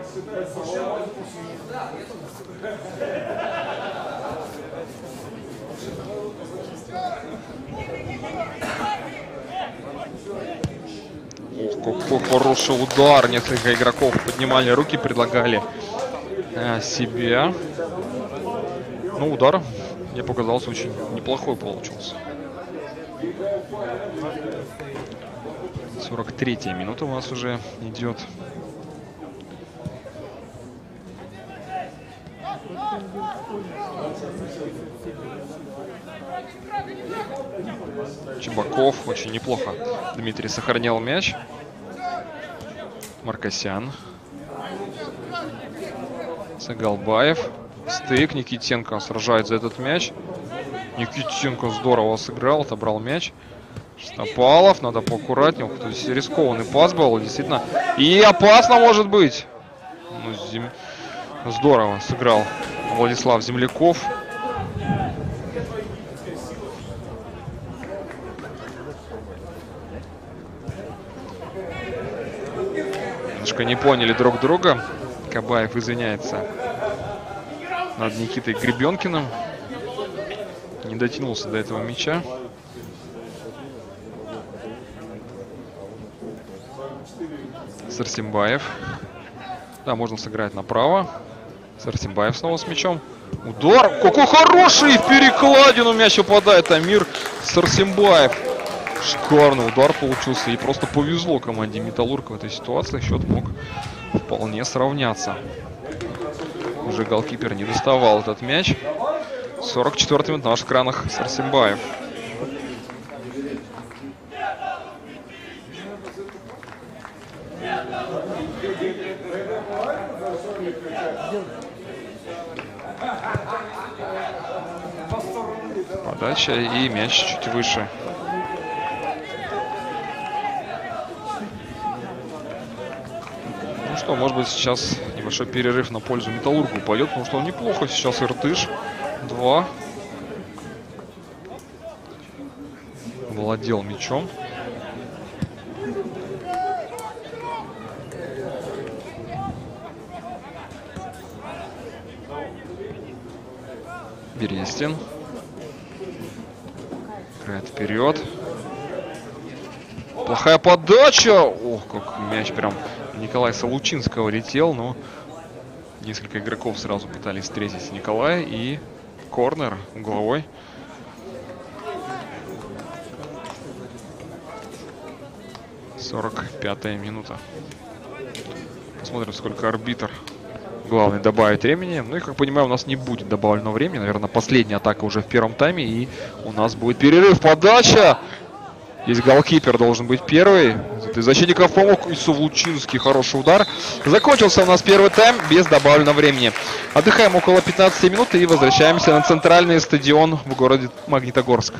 какой хороший удар. Несколько игроков поднимали руки, предлагали э, себя. Ну, удар, мне показался, очень неплохой получился. 43 минута у нас уже идет. Чебаков очень неплохо. Дмитрий сохранял мяч. Маркосян. Сагалбаев. Стык. Никитенко сражает за этот мяч. Никитенко здорово сыграл, отобрал мяч. Штопалов, надо поаккуратнее. То есть рискованный пас был, действительно. И опасно может быть. Ну, зем- Здорово сыграл Владислав Земляков. Немножко не поняли друг друга. Кабаев извиняется над Никитой Гребенкиным. Не дотянулся до этого мяча. Сарсимбаев. Да, можно сыграть направо. Сарсимбаев снова с мячом. Удар! Какой хороший! Перекладину мяч упадает Амир Сарсимбаев. Шикарный удар получился. И просто повезло команде Металлург в этой ситуации. Счет мог вполне сравняться. Уже голкипер не доставал этот мяч. 44 минут на ваших экранах Сарсимбаев. Подача и мяч чуть выше. Ну что, может быть сейчас небольшой перерыв на пользу Металлургу пойдет, потому что он неплохо сейчас Иртыш. Два. Владел мячом. Берестин. Играет вперед. Плохая подача. Ох, как мяч прям Николая Салучинского летел, но несколько игроков сразу пытались встретить Николая и корнер угловой. Сорок пятая минута. Посмотрим, сколько арбитр главный добавит времени. Ну и, как понимаю, у нас не будет добавленного времени. Наверное, последняя атака уже в первом тайме. И у нас будет перерыв. Подача! Здесь голкипер должен быть первый. Из защитников помог Ису Лучинский. Хороший удар. Закончился у нас первый тайм без добавленного времени. Отдыхаем около 15 минут и возвращаемся на центральный стадион в городе Магнитогорск.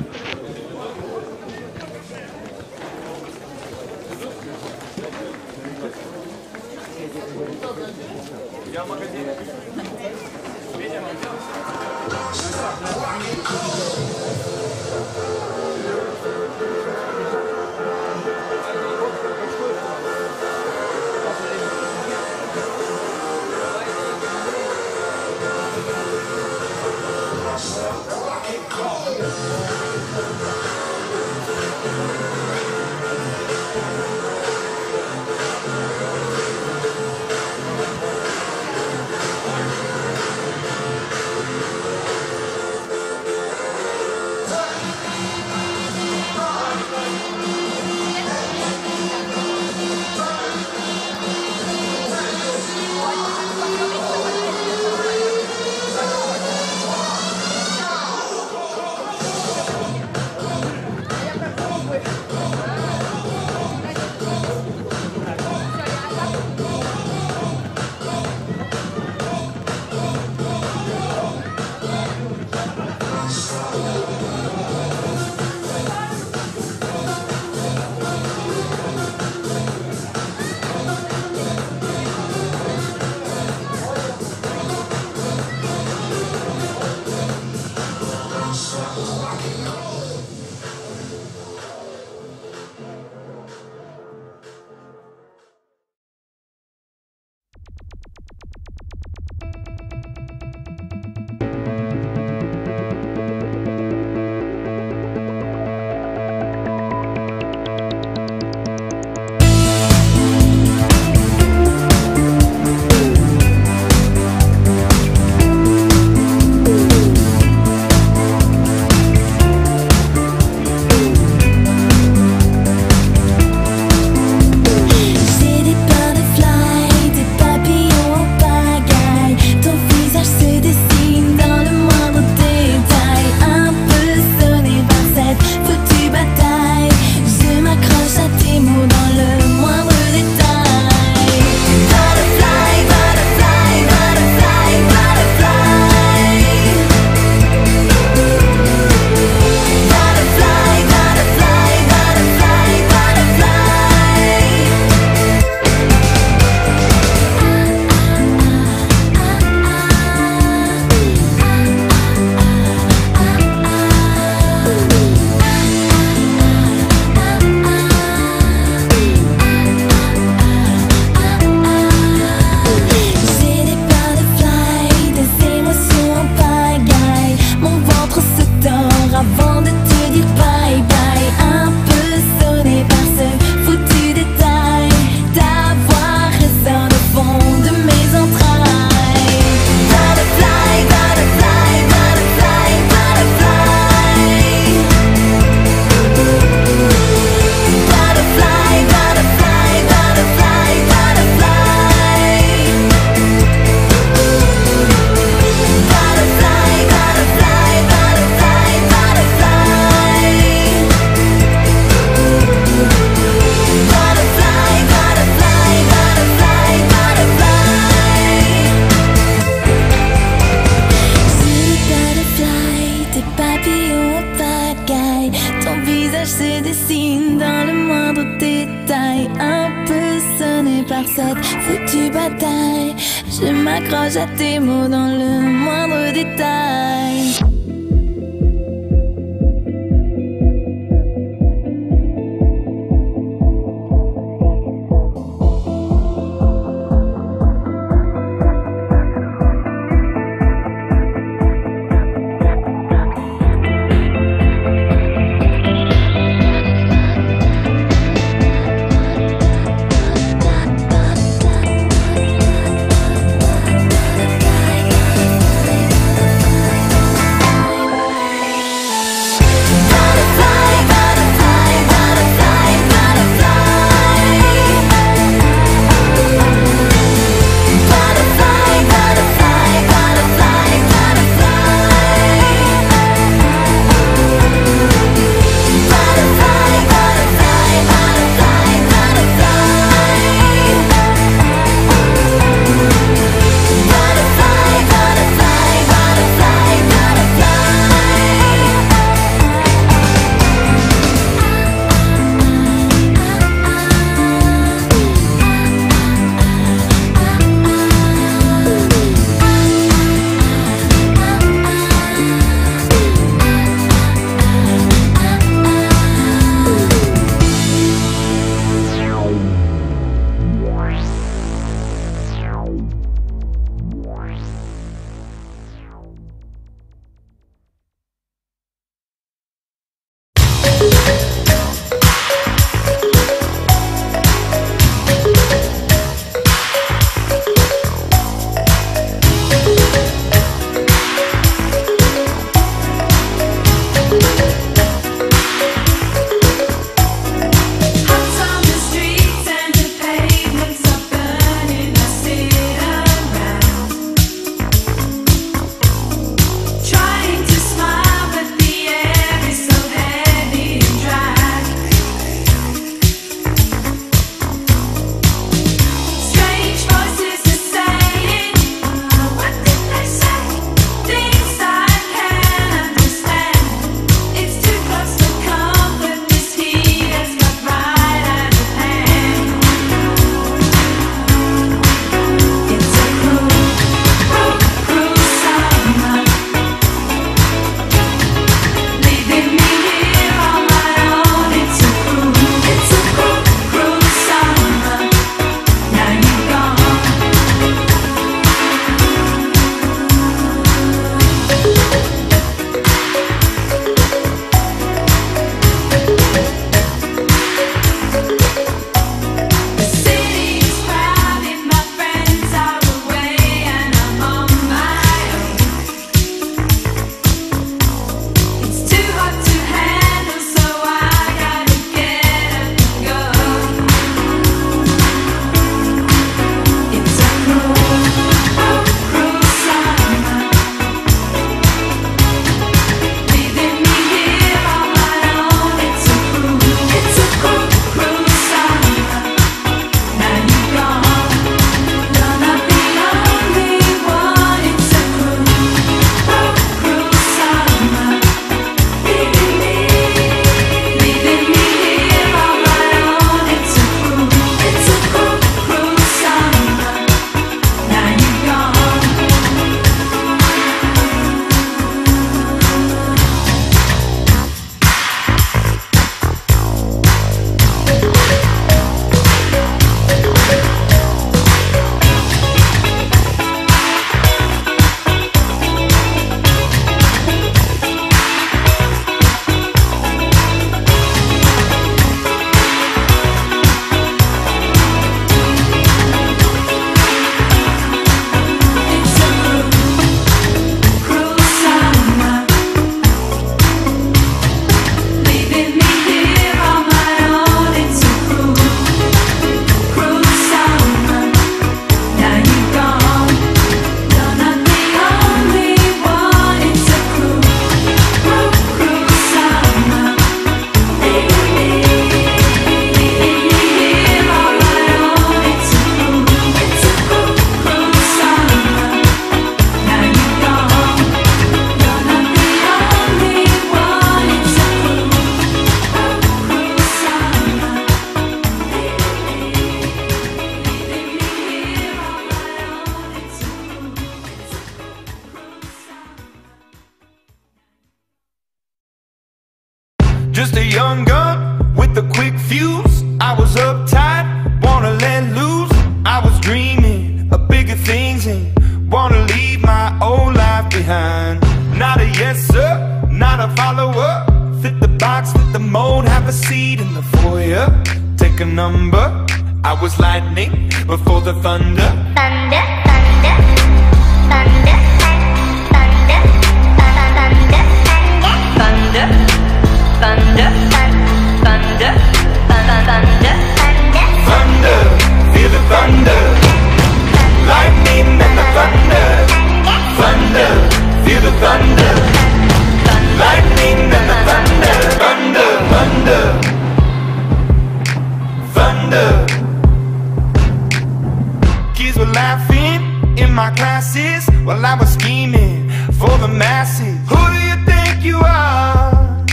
laughing in my classes while I was scheming for the masses. Who do you think you are?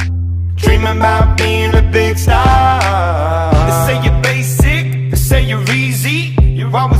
Dreaming about being a big star. They say you're basic, they say you're easy, you're always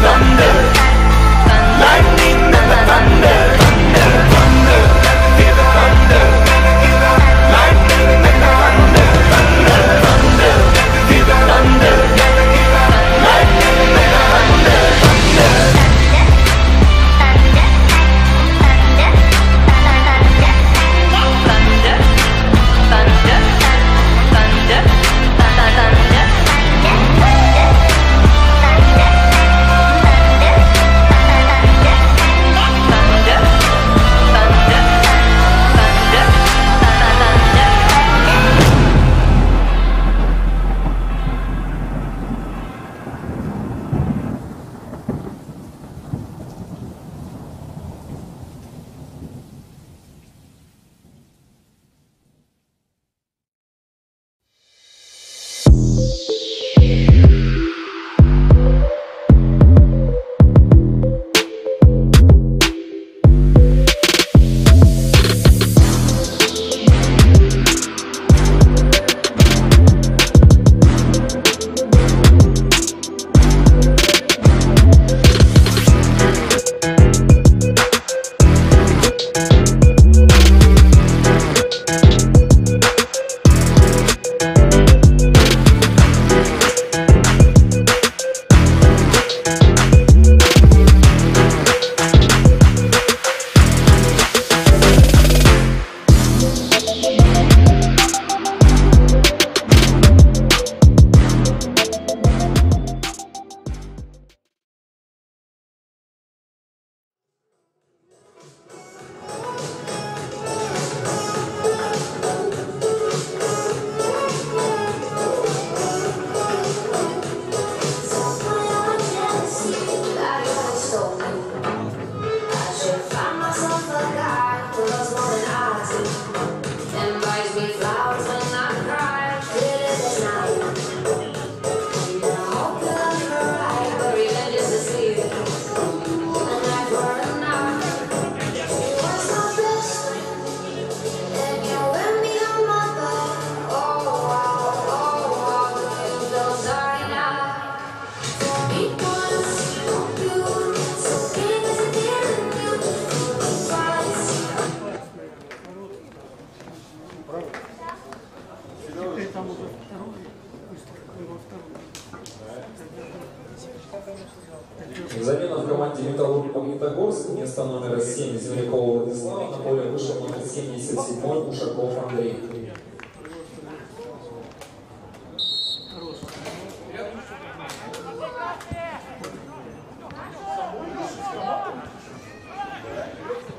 Замена в команде «Металлург» Магнитогорск, место номер 7 Землякова Владислава, на поле вышел номер 77 Ушаков Андрей.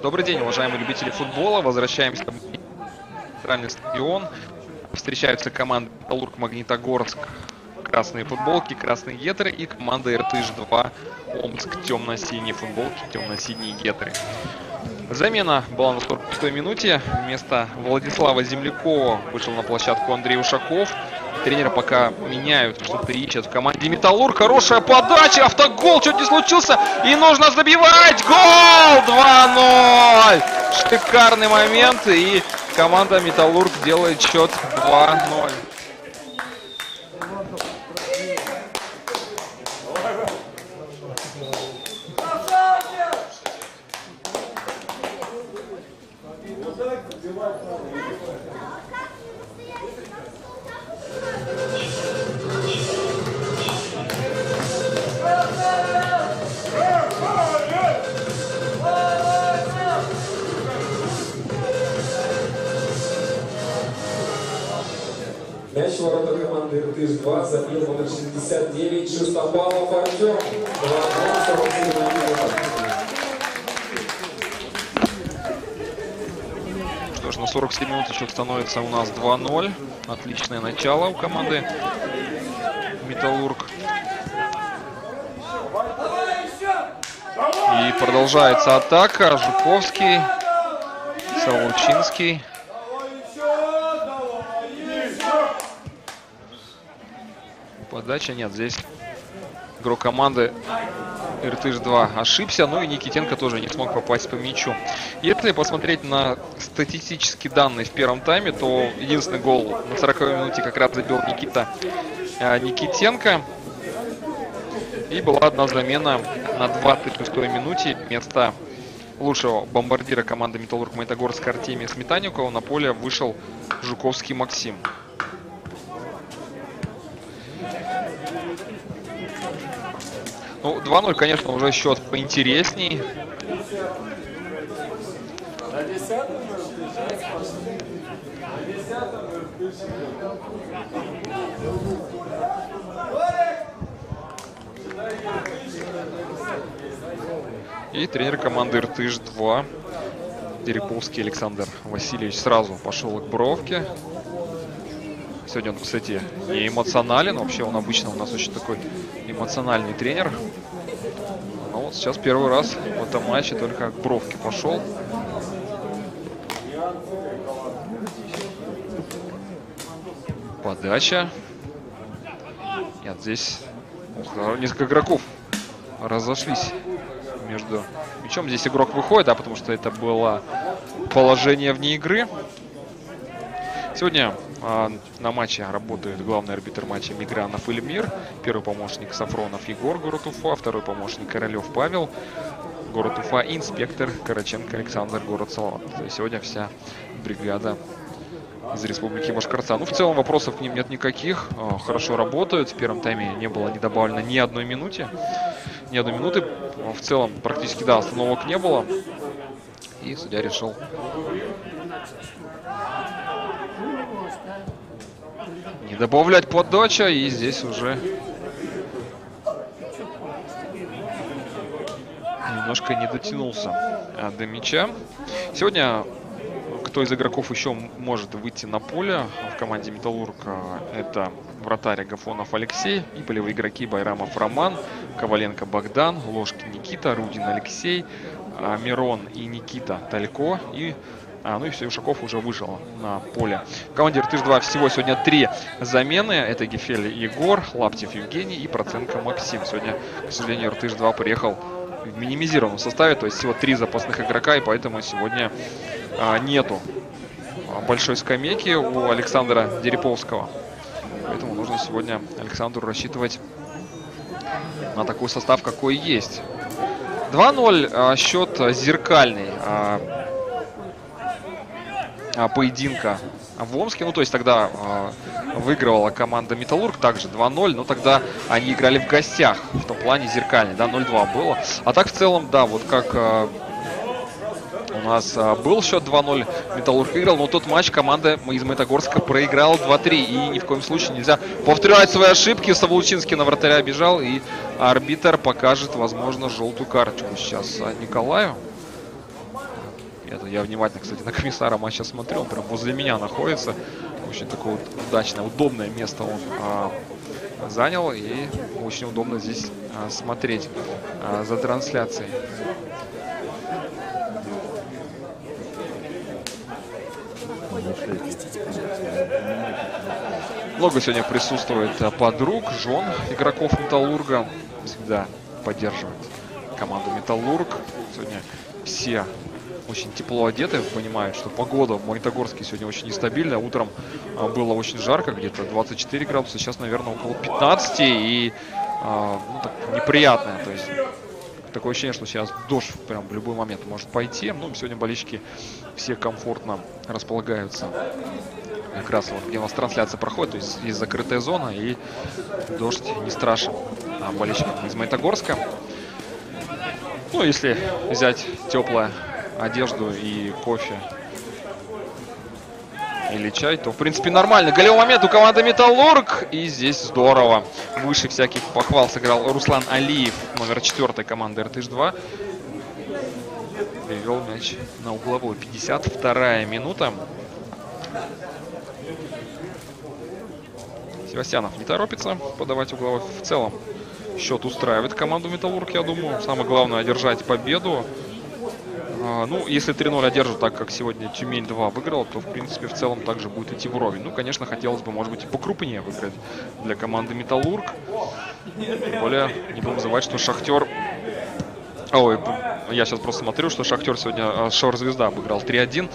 Добрый день, уважаемые любители футбола. Возвращаемся в центральный стадион. Встречаются команды Металлург Магнитогорск. Красные футболки, красные гетры и команда РТЖ-2 Омск. Темно-синие футболки, темно-синие гетры. Замена была на 46-й минуте. Вместо Владислава Землякова вышел на площадку Андрей Ушаков. Тренеры пока меняют, что-то ищут в команде Металлург. Хорошая подача, автогол, чуть не случился. И нужно забивать. Гол! 2-0! Шикарный момент. И команда Металлург делает счет 2-0. На 47 минут счет становится у нас 2-0. Отличное начало у команды Металлург. И продолжается атака. Жуковский, Саволчинский. Подача нет, здесь игрок команды РТЖ-2 ошибся, ну и Никитенко тоже не смог попасть по мячу. Если посмотреть на статистические данные в первом тайме, то единственный гол на 40 минуте как раз забил Никита э, Никитенко. И была одна замена на 26 минуте вместо лучшего бомбардира команды Металлург Магнитогорск Артемия Сметанникова на поле вышел Жуковский Максим. Ну, 2-0, конечно, уже счет поинтересней. И тренер команды РТЖ-2 Дереповский Александр Васильевич сразу пошел к бровке. Сегодня он, кстати, не эмоционален. Вообще он обычно у нас очень такой эмоциональный тренер. Но вот сейчас первый раз в этом матче только к бровке пошел. Подача. Нет, здесь несколько игроков разошлись между мячом. Здесь игрок выходит, да, потому что это было положение вне игры. Сегодня на матче работает главный арбитр матча Мигранов Ильмир, первый помощник Сафронов Егор, город Уфа, второй помощник Королев Павел, город Уфа, инспектор Караченко Александр, город Салават. Сегодня вся бригада из Республики Башкортостан. Ну, в целом вопросов к ним нет никаких. А, Хорошо работают. В первом тайме не было не добавлено ни одной минуте. Ни одной минуты. В целом практически, да, остановок не было. И судья решил не добавлять подача. И здесь уже немножко не дотянулся а, до мяча. Сегодня кто из игроков еще может выйти на поле в команде Металлург, а, это вратарь Агафонов Алексей и полевые игроки Байрамов Роман, Коваленко Богдан, Ложкин Никита, Рудин Алексей, а, Мирон и Никита Талько и а, ну и все, Ушаков уже вышел на поле. В команде РТЖ-2 всего сегодня три замены. Это Гефель Егор, Лаптев Евгений и Проценко Максим. Сегодня, к сожалению, РТЖ-2 приехал в минимизированном составе, то есть всего три запасных игрока, и поэтому сегодня а, нету а, большой скамейки у Александра Дереповского. Поэтому нужно сегодня Александру рассчитывать на такой состав, какой есть. 2-0 а, счет зеркальный. А, поединка в Омске. Ну, то есть тогда а, выигрывала команда Металлург также 2-0, но тогда они играли в гостях, в том плане зеркальный, да, 0-2 было. А так в целом, да, вот как а, у нас а, был счет 2-0, Металлург выиграл, но тот матч команда из Магнитогорска проиграла 2-3. И ни в коем случае нельзя повторять свои ошибки. Савлучинский на вратаря бежал, и арбитр покажет, возможно, желтую карточку сейчас а, Николаю. Это я внимательно, кстати, на комиссара матча смотрю. Он прям возле меня находится. Очень такое вот удачное, удобное место он а, занял. И очень удобно здесь а, смотреть а, за трансляцией. Много сегодня присутствует а, подруг, жен игроков Металлурга. Всегда поддерживает команду Металлург. Сегодня все очень тепло одеты, понимают, что погода в Магнитогорске сегодня очень нестабильная. Утром а, было очень жарко, где-то 24 градуса, сейчас, наверное, около 15 и а, ну, так, неприятное. То есть такое ощущение, что сейчас дождь прям в любой момент может пойти. Ну, сегодня болельщики все комфортно располагаются как раз вот, где у нас трансляция проходит, то есть есть закрытая зона, и дождь не страшен а, болельщикам из Магнитогорска. Ну, если взять теплую одежду и кофе или чай, то в принципе нормально. Голевой момент у команды Металлург. И здесь здорово. Выше всяких похвал сыграл Руслан Алиев, номер 4 команды РТШ-2. Перевел мяч на угловой. 52 минута. Севастьянов не торопится подавать угловой. В целом счет устраивает команду Металлург, я думаю. Самое главное одержать победу. А, ну, если 3-0 одержат, так как сегодня Тюмень 2 выиграл, то, в принципе, в целом также будет идти вровень. Ну, конечно, хотелось бы, может быть, и покрупнее выиграть для команды Металлург. Тем более, не будем забывать, что Шахтер... Ой, я сейчас просто смотрю, что Шахтер сегодня а, Шор-Звезда обыграл 3-1,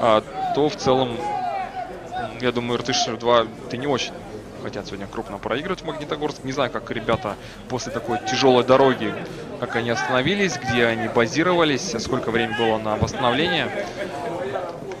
а, то в целом, я думаю, РТШ-2 ты не очень хотят сегодня крупно проигрывать в Магнитогорск. Не знаю, как ребята после такой тяжелой дороги, как они остановились, где они базировались, сколько времени было на восстановление.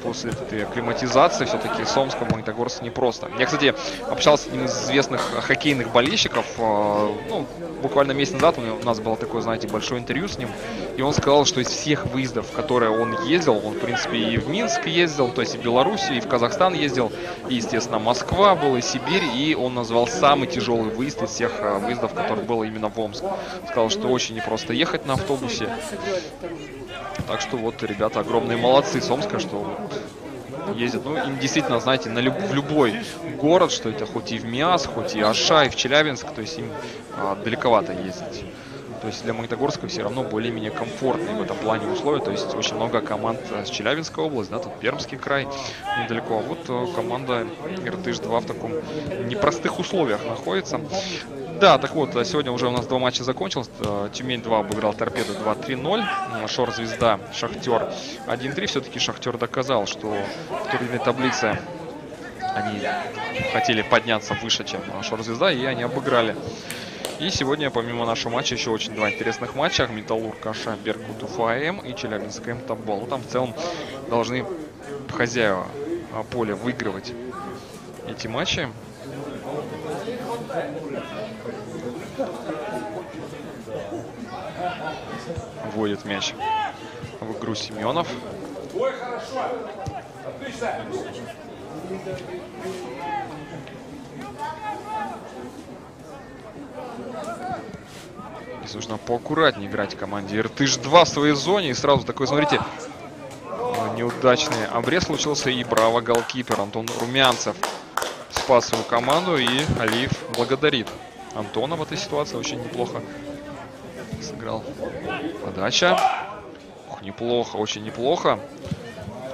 После этой акклиматизации все-таки с Омском Магнитогорск непросто. Я, кстати, общался с одним из известных хоккейных болельщиков. э, Ну, буквально месяц назад у нас было такое, знаете, большое интервью с ним. И он сказал, что из всех выездов, в которые он ездил, он, в принципе, и в Минск ездил, то есть и в Беларусь, и в Казахстан ездил, и, естественно, Москва была, и Сибирь, и он назвал самый тяжелый выезд из всех э, выездов, который был именно в Омск. Сказал, что очень непросто ехать на автобусе. Так что вот ребята огромные молодцы с Омска, что ездят. Ну, им действительно, знаете, на люб- в любой город, что это хоть и в МИАС, хоть и Аша, и в Челябинск, то есть им а, далековато ездить. То есть для Магнитогорска все равно более-менее комфортные в этом плане условия. То есть очень много команд э, с Челябинской области, да, тут Пермский край недалеко. А вот э, команда Иртыш-2 в таком непростых условиях находится. Да, так вот, э, сегодня уже у нас два матча закончилось. Э, Тюмень 2 обыграл Торпеду 2-3-0. М, Шор Звезда, Шахтер 1-3. Все-таки Шахтер доказал, что в турнирной таблице они хотели подняться выше, чем э, Шор Звезда, и они обыграли. И сегодня, помимо нашего матча, еще очень два интересных матча. Металлург Аша, Беркут Уфа АМ и Челябинск м Тамбол. Ну, там в целом должны хозяева а, поля выигрывать эти матчи. Вводит мяч в игру Семенов. Ой, хорошо. Отлично. Здесь нужно поаккуратнее играть команде Иртыш-2 в своей зоне. И сразу такой, смотрите, неудачный обрез случился. И браво голкипер Антон Румянцев спас свою команду. И Алиев благодарит Антона в этой ситуации. Очень неплохо сыграл. Подача. Ох, неплохо, очень неплохо.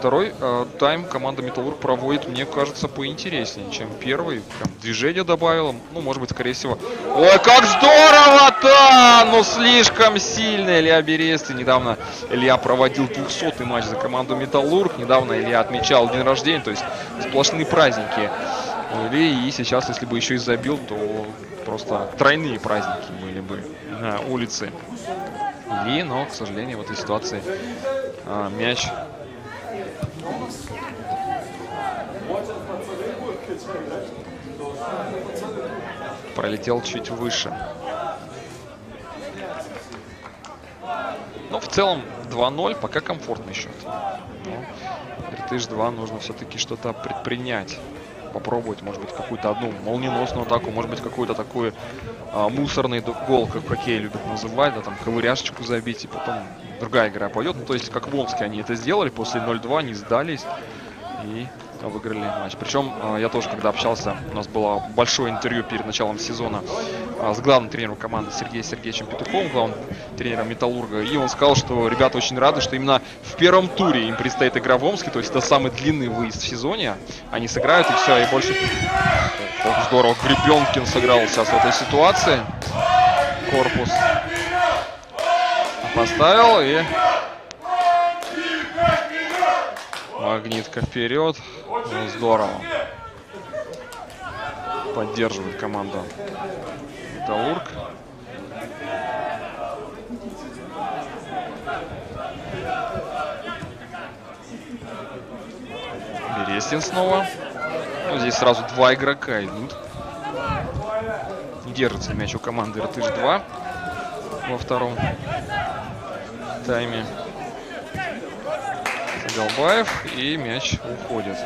Второй э, тайм команда Металлург проводит, мне кажется, поинтереснее, чем первый. Прям движение добавила. Ну, может быть, скорее всего. Ой, как здорово-то! Ну, слишком сильно Илья Берестый. Недавно Илья проводил 200-й матч за команду Металлург. Недавно Илья отмечал день рождения, то есть сплошные праздники. у Ильи. И сейчас, если бы еще и забил, то просто тройные праздники были бы на улице Ильи. Но, к сожалению, в этой ситуации а, мяч Пролетел чуть выше. Но в целом 2-0, пока комфортный счет. Но Иртыш 2 нужно все-таки что-то предпринять. Попробовать, может быть, какую-то одну молниеносную атаку, может быть, какой-то такой а, мусорный гол, как в хоккее любят называть, да, там ковыряшечку забить, и потом другая игра пойдет. Ну, то есть, как в Омске они это сделали, после 0-2 не сдались и выиграли матч. Причем а, я тоже, когда общался, у нас было большое интервью перед началом сезона а, с главным тренером команды Сергеем Сергеевичем Петуховым, главным тренером Металлурга, и он сказал, что ребята очень рады, что именно в первом туре им предстоит игра в Омске, то есть это самый длинный выезд в сезоне. Они сыграют и все, и больше... Ох, здорово, Гребенкин сыграл сейчас в этой ситуации. Корпус поставил и Магнитка вперед. Ну, здорово. Поддерживает команда Металлург. Берестин снова. Ну, здесь сразу два игрока идут. Держится мяч у команды Иртыш-2 во втором тайме. Галбаев и мяч уходит.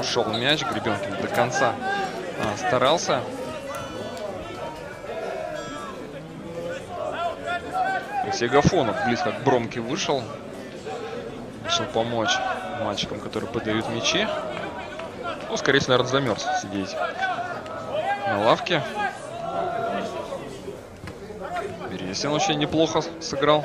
Ушел мяч, Гребенкин до конца а, старался. Гафонов близко к Бромке вышел. Решил помочь мальчикам, которые подают мячи. Ну, скорее всего, наверное, замерз сидеть на лавке. Бересин очень неплохо сыграл.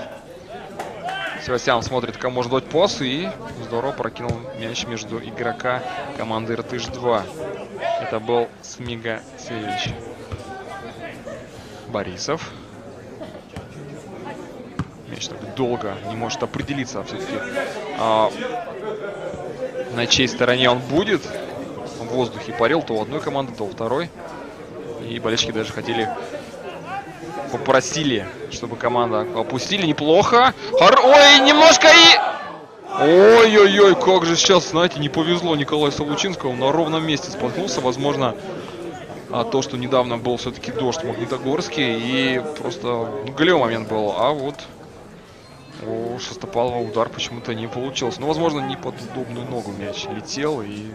Севастьян смотрит, кому можно дать пас и здорово прокинул мяч между игрока команды Иртыш-2. Это был Смига Севич. Борисов. Долго не может определиться все-таки, а, на чьей стороне он будет. В воздухе парил то у одной команды, то у второй. И болельщики даже хотели, попросили, чтобы команда опустили. Неплохо. Хор... Ой, немножко и... Ой-ой-ой, как же сейчас, знаете, не повезло Николаю Солучинскому. На ровном месте споткнулся. Возможно, а то, что недавно был все-таки дождь в Магнитогорске. И просто ну, голевой момент был. А вот у Шестопалова удар почему-то не получился. Ну, возможно, не под удобную ногу мяч летел. И...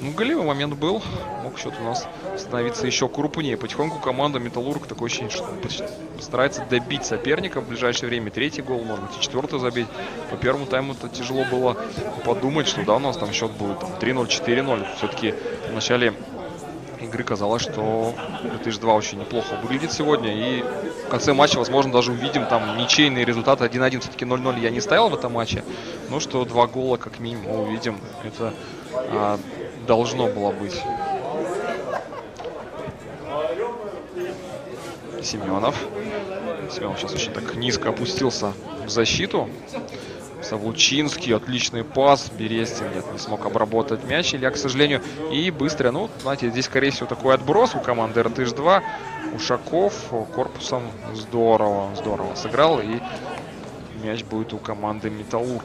Ну, голевой момент был. Мог счет у нас становиться еще крупнее. Потихоньку команда Металлург такое ощущение, что старается добить соперника в ближайшее время. Третий гол, может быть, и четвертый забить. По первому тайму это тяжело было подумать, что да, у нас там счет будет там, 3-0, 4-0. Все-таки в начале игры казалось, что ТШ-2 очень неплохо выглядит сегодня. И в конце матча, возможно, даже увидим там ничейный результат 1-1. Все-таки 0-0 я не ставил в этом матче. Но что два гола как минимум увидим, это а, должно было быть. Семенов. Семенов сейчас очень так низко опустился в защиту. Савлучинский, отличный пас. Берестин нет, не смог обработать мяч. Илья, к сожалению, и быстро. Ну, знаете, здесь, скорее всего, такой отброс у команды РТШ-2. Ушаков корпусом здорово, здорово сыграл. И мяч будет у команды Металлург.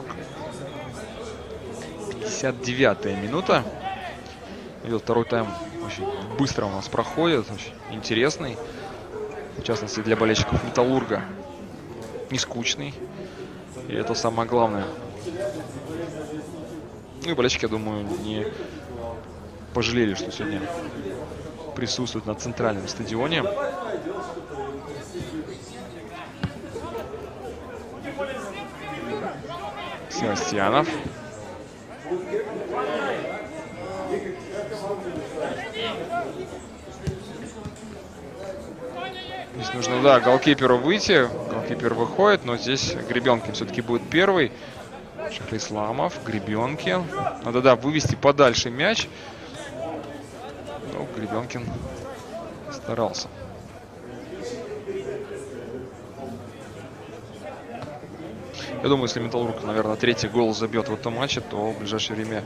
59-я минута. Идет второй тайм очень быстро у нас проходит, очень интересный. В частности, для болельщиков Металлурга. Не скучный. И это самое главное. Ну и болельщики, я думаю, не пожалели, что сегодня присутствуют на центральном стадионе. Севастьянов. Здесь нужно, да, голкиперу выйти. Голкипер выходит, но здесь Гребенкин все-таки будет первый. Шахрисламов, Гребенкин. Надо, да, вывести подальше мяч. Ну, Гребенкин старался. Я думаю, если Металлург, наверное, третий гол забьет в этом матче, то в ближайшее время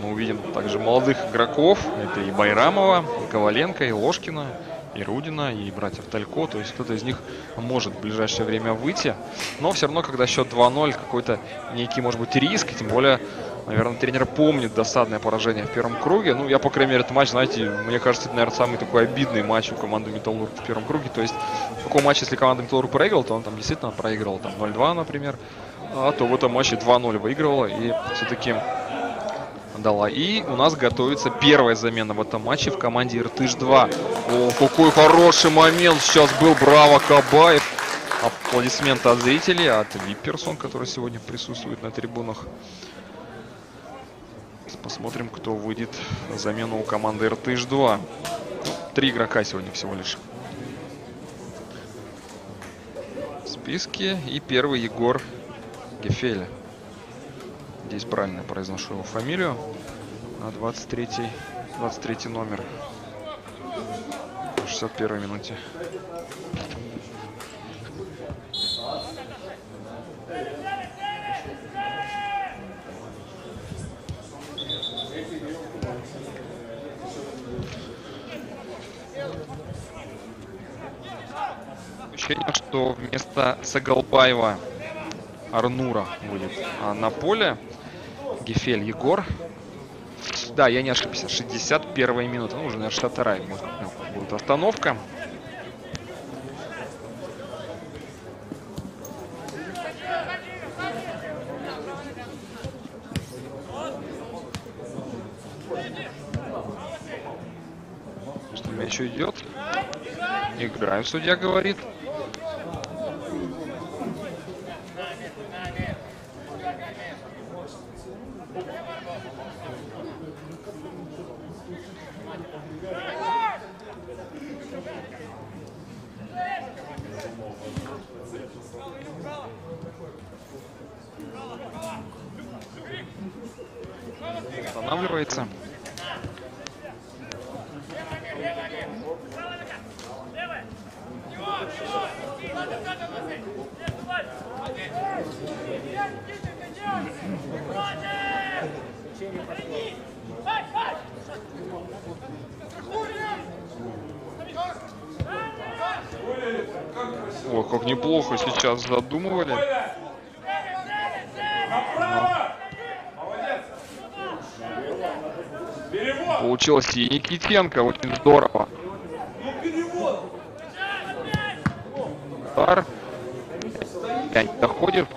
мы увидим также молодых игроков. Это и Байрамова, и Коваленко, и Ложкина, и Рудина, и братьев Талько. То есть кто-то из них может в ближайшее время выйти. Но все равно, когда счет 2-0, какой-то некий, может быть, риск. Тем более, наверное, тренер помнит досадное поражение в первом круге. Ну, я, по крайней мере, этот матч, знаете, мне кажется, это, наверное, самый такой обидный матч у команды Металлург в первом круге. То есть в матче, если команда Металлург проиграла, то он там действительно проигрывал там 0-2, например. А то в этом матче 2-0 выигрывала и все-таки дала. И у нас готовится первая замена в этом матче в команде Иртыш-2. О, какой хороший момент сейчас был. Браво, Кабаев. Аплодисменты от зрителей, от Виперсон, который сегодня присутствует на трибунах. Посмотрим, кто выйдет на замену у команды Иртыш-2. Ну, три игрока сегодня всего лишь. В списке. И первый Егор Гефеля. Здесь правильно произношу его фамилию. На 23, 23 номер. В 61 минуте. Ощущение, что вместо Сагалбаева Арнура будет а на поле. Гефель Егор. Да, я не ошибся. 61 минута. Ну, уже, наверное, 62 может, будет остановка. Что мяч идет. Играем, судья говорит. Останавливается. О, как неплохо сейчас задумывали. Направо! Молодец! Перевод! Получилось и Никитенко очень здорово. Удар. Мяч доходит.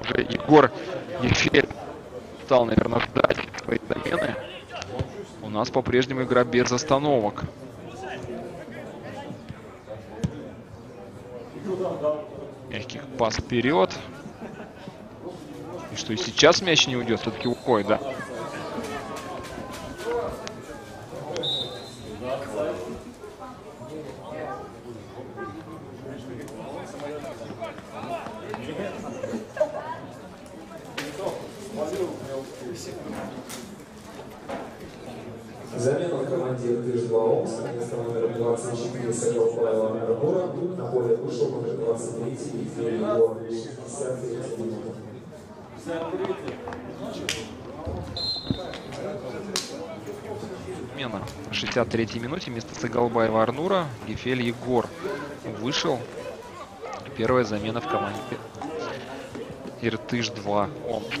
Уже Егор Ефель стал, наверное, ждать своей замены. У нас по-прежнему игра без остановок. Мягкий пас вперед. Что, и сейчас мяч не уйдет, все-таки уходит, да? 53-й минуте вместо Сагалбаева Арнура Гефель Егор вышел. Первая замена в команде Иртыш-2 Омск.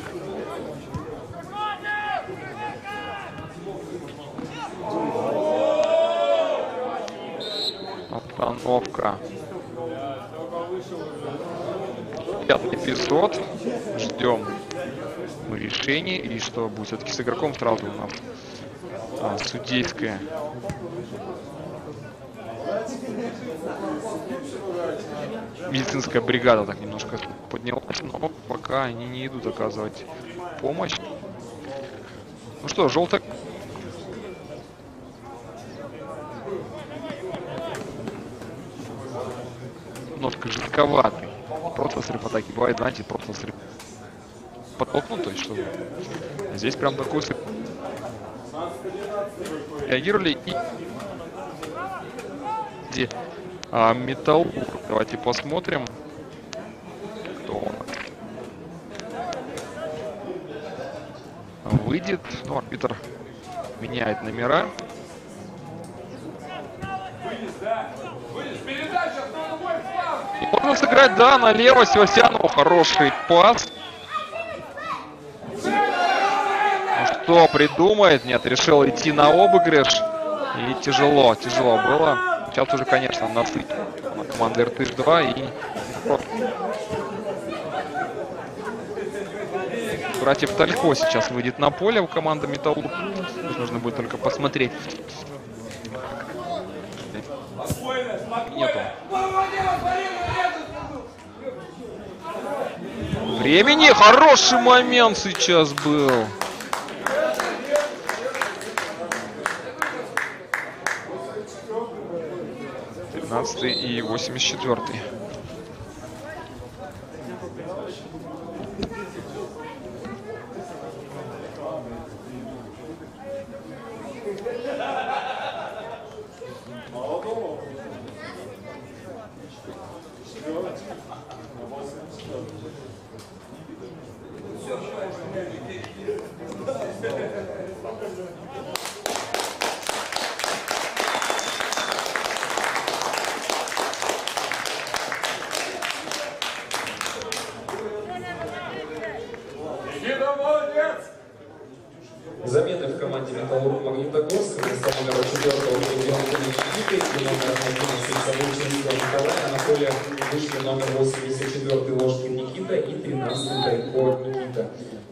Остановка. Пятый эпизод. Ждем решения И что будет все-таки с игроком сразу у нас а, судейская. Медицинская бригада так немножко поднялась, но пока они не идут оказывать помощь. Ну что, желтая немножко жестковатый. Просто срыв атаки. Бывает, знаете, просто срыв. Подтолкнут, то есть, чтобы... Здесь прям такой срыв. Реагировали и... Где а, Металл. Давайте посмотрим, кто он. Выйдет. Ну, арбитр меняет номера. И можно сыграть, да, налево Севастьянову. Хороший пас. Что, придумает? Нет, решил идти на обыгрыш. И тяжело, тяжело было. Сейчас уже, конечно, на команды РТ-2 и просто. Братьев Талько сейчас выйдет на поле у команды Металлург. Нужно будет только посмотреть. Нету. Времени хороший момент сейчас был. Тринадцатый и восемьдесят четвертый. Никита, молодец. Замены в команде Металлург Магнитогорск вместо номера 4 Легиона Никиты и номер 11 Самучинского Николая на поле вышли номер 84 Ложкин Никита и 13 Тайко Никита.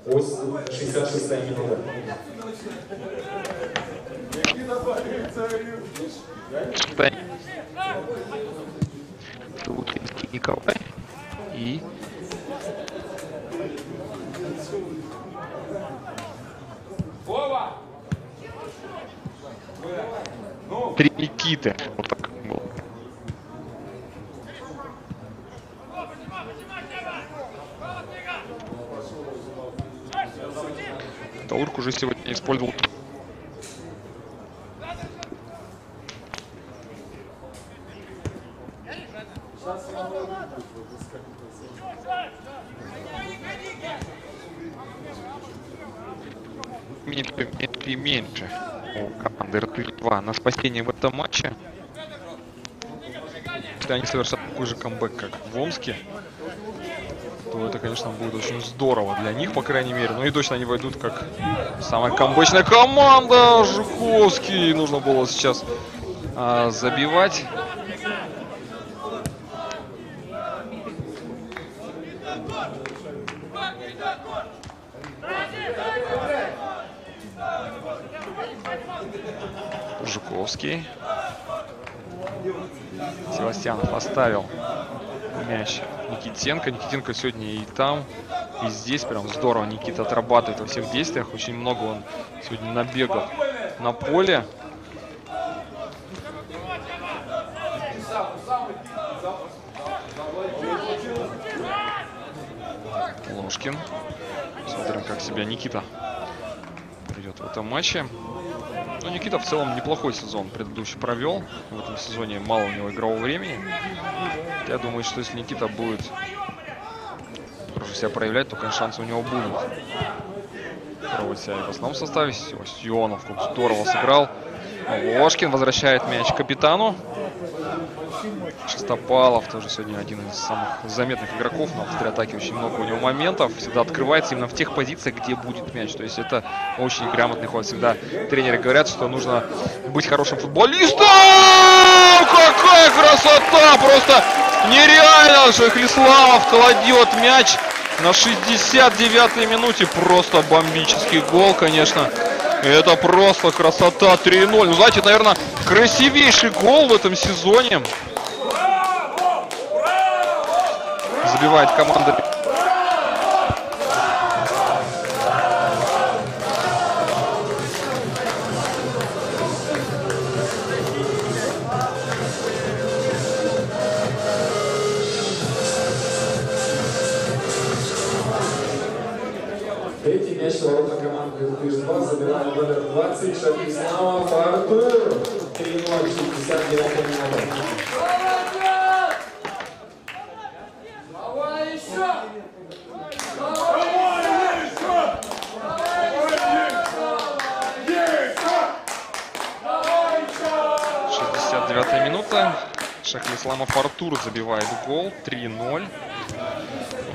Ось 66 минута. Тань. Лукинский Николай. И Вова. три Никиты. Вот так было. Таурк уже сегодня использовал минут и меньше у команды РТ-2 на спасение в этом матче. Если они совершат такой же камбэк, как в Омске, то это, конечно, будет очень здорово для них, по крайней мере. Ну и точно они войдут как самая камбэчная команда. Жуковский нужно было сейчас а, забивать. Никитенко. Никитенко сегодня и там, и здесь прям здорово. Никита отрабатывает во всех действиях. Очень много он сегодня набегал на поле. Ложкин. Смотрим, как себя Никита придет в этом матче. Ну, Никита в целом неплохой сезон предыдущий провел. В этом сезоне мало у него игрового времени. Я думаю, что если Никита будет хорошо себя проявлять, то, конечно, шансы у него будут. Пробовать себя в основном составе. Севастьянов как здорово сыграл. Ложкин возвращает мяч капитану. Шестопалов тоже сегодня один из самых заметных игроков. На контратаке очень много у него моментов. Всегда открывается именно в тех позициях, где будет мяч. То есть это очень грамотный ход. Всегда тренеры говорят, что нужно быть хорошим футболистом. Какая красота! Просто нереально, что Хлиславов кладет мяч на 69-й минуте. Просто бомбический гол, конечно. Это просто красота 3-0. Ну, знаете, наверное, красивейший гол в этом сезоне. Забивает команда. Третий мяч ворота команды РТ-2 забирает номер 20 Шаписламов Артур. 3-0, 69 минута. Шахлисламов Артур забивает гол. 3-0.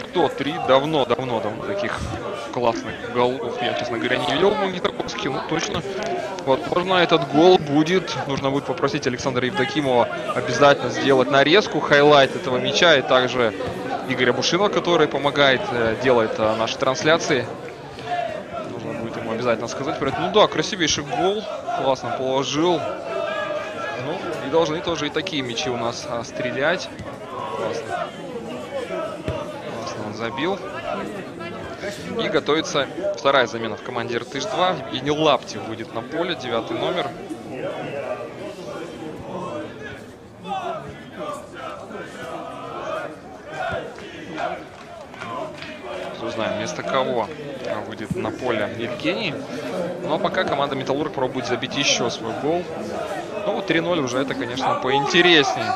Кто? Три? Давно, давно, давно таких классных голов я, честно говоря, не видел в Магнитогорске. Ну, точно. Возможно, этот гол будет... Нужно будет попросить Александра Евдокимова обязательно сделать нарезку, highlight этого мяча. И также Игоря Бушинова, который помогает, э, делает э, наши трансляции. Нужно будет ему обязательно сказать про. Ну да, красивейший гол. Классно положил. И должны тоже и такие мячи у нас а, стрелять. Классно. Классно он забил. И готовится вторая замена в команде РТШ-2. Евгений Лаптев выйдет на поле, девятый номер. Узнаем, вместо кого выйдет на поле Евгений. Но пока команда Металлург пробует забить еще свой гол. Ну, вот 3-0 уже это, конечно, поинтереснее.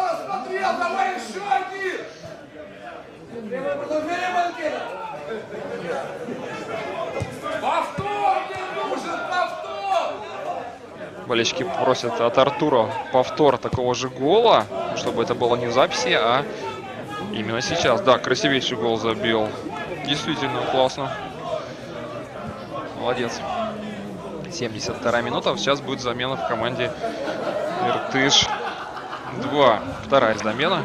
Болельщики просят от Артура повтор такого же гола, чтобы это было не в записи, а именно сейчас. Да, красивейший гол забил. Действительно классно. Молодец. 72 минута. Сейчас будет замена в команде Иртыш 2. Вторая замена.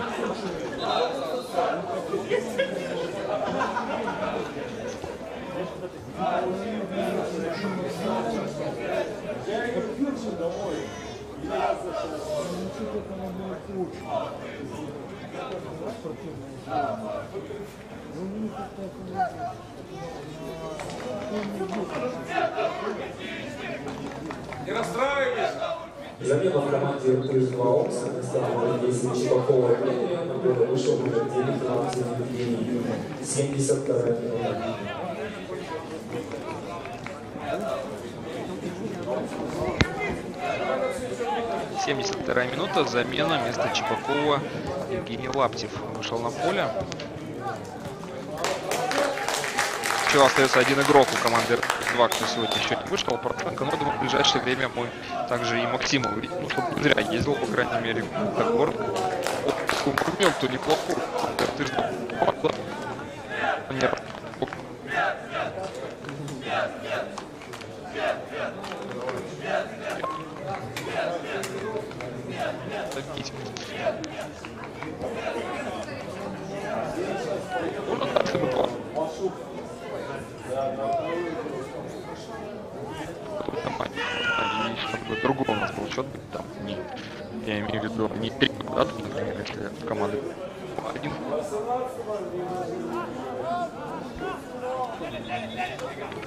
Не расстраивайся! Замена в команде РТШ-2 Омск. Вместо номера 10 Чебакова Дмитрия на поле вышел 9 Лаптев Евгений. 72 минута. — 72 минута. Замена вместо Чепакова Евгений Лаптев вышел на поле. Еще остается один игрок у команды 2, кто сегодня еще не вышел. Протенко, но думаю, в ближайшее время мы также и Максима увидим. Ну, чтобы зря ездил, по крайней мере, в Дагор. Вот, моменту неплохой. Ты же. Не и было. Там они, другой у нас был счет там. Не, я имею в виду не три квадрата, например, если в команды один.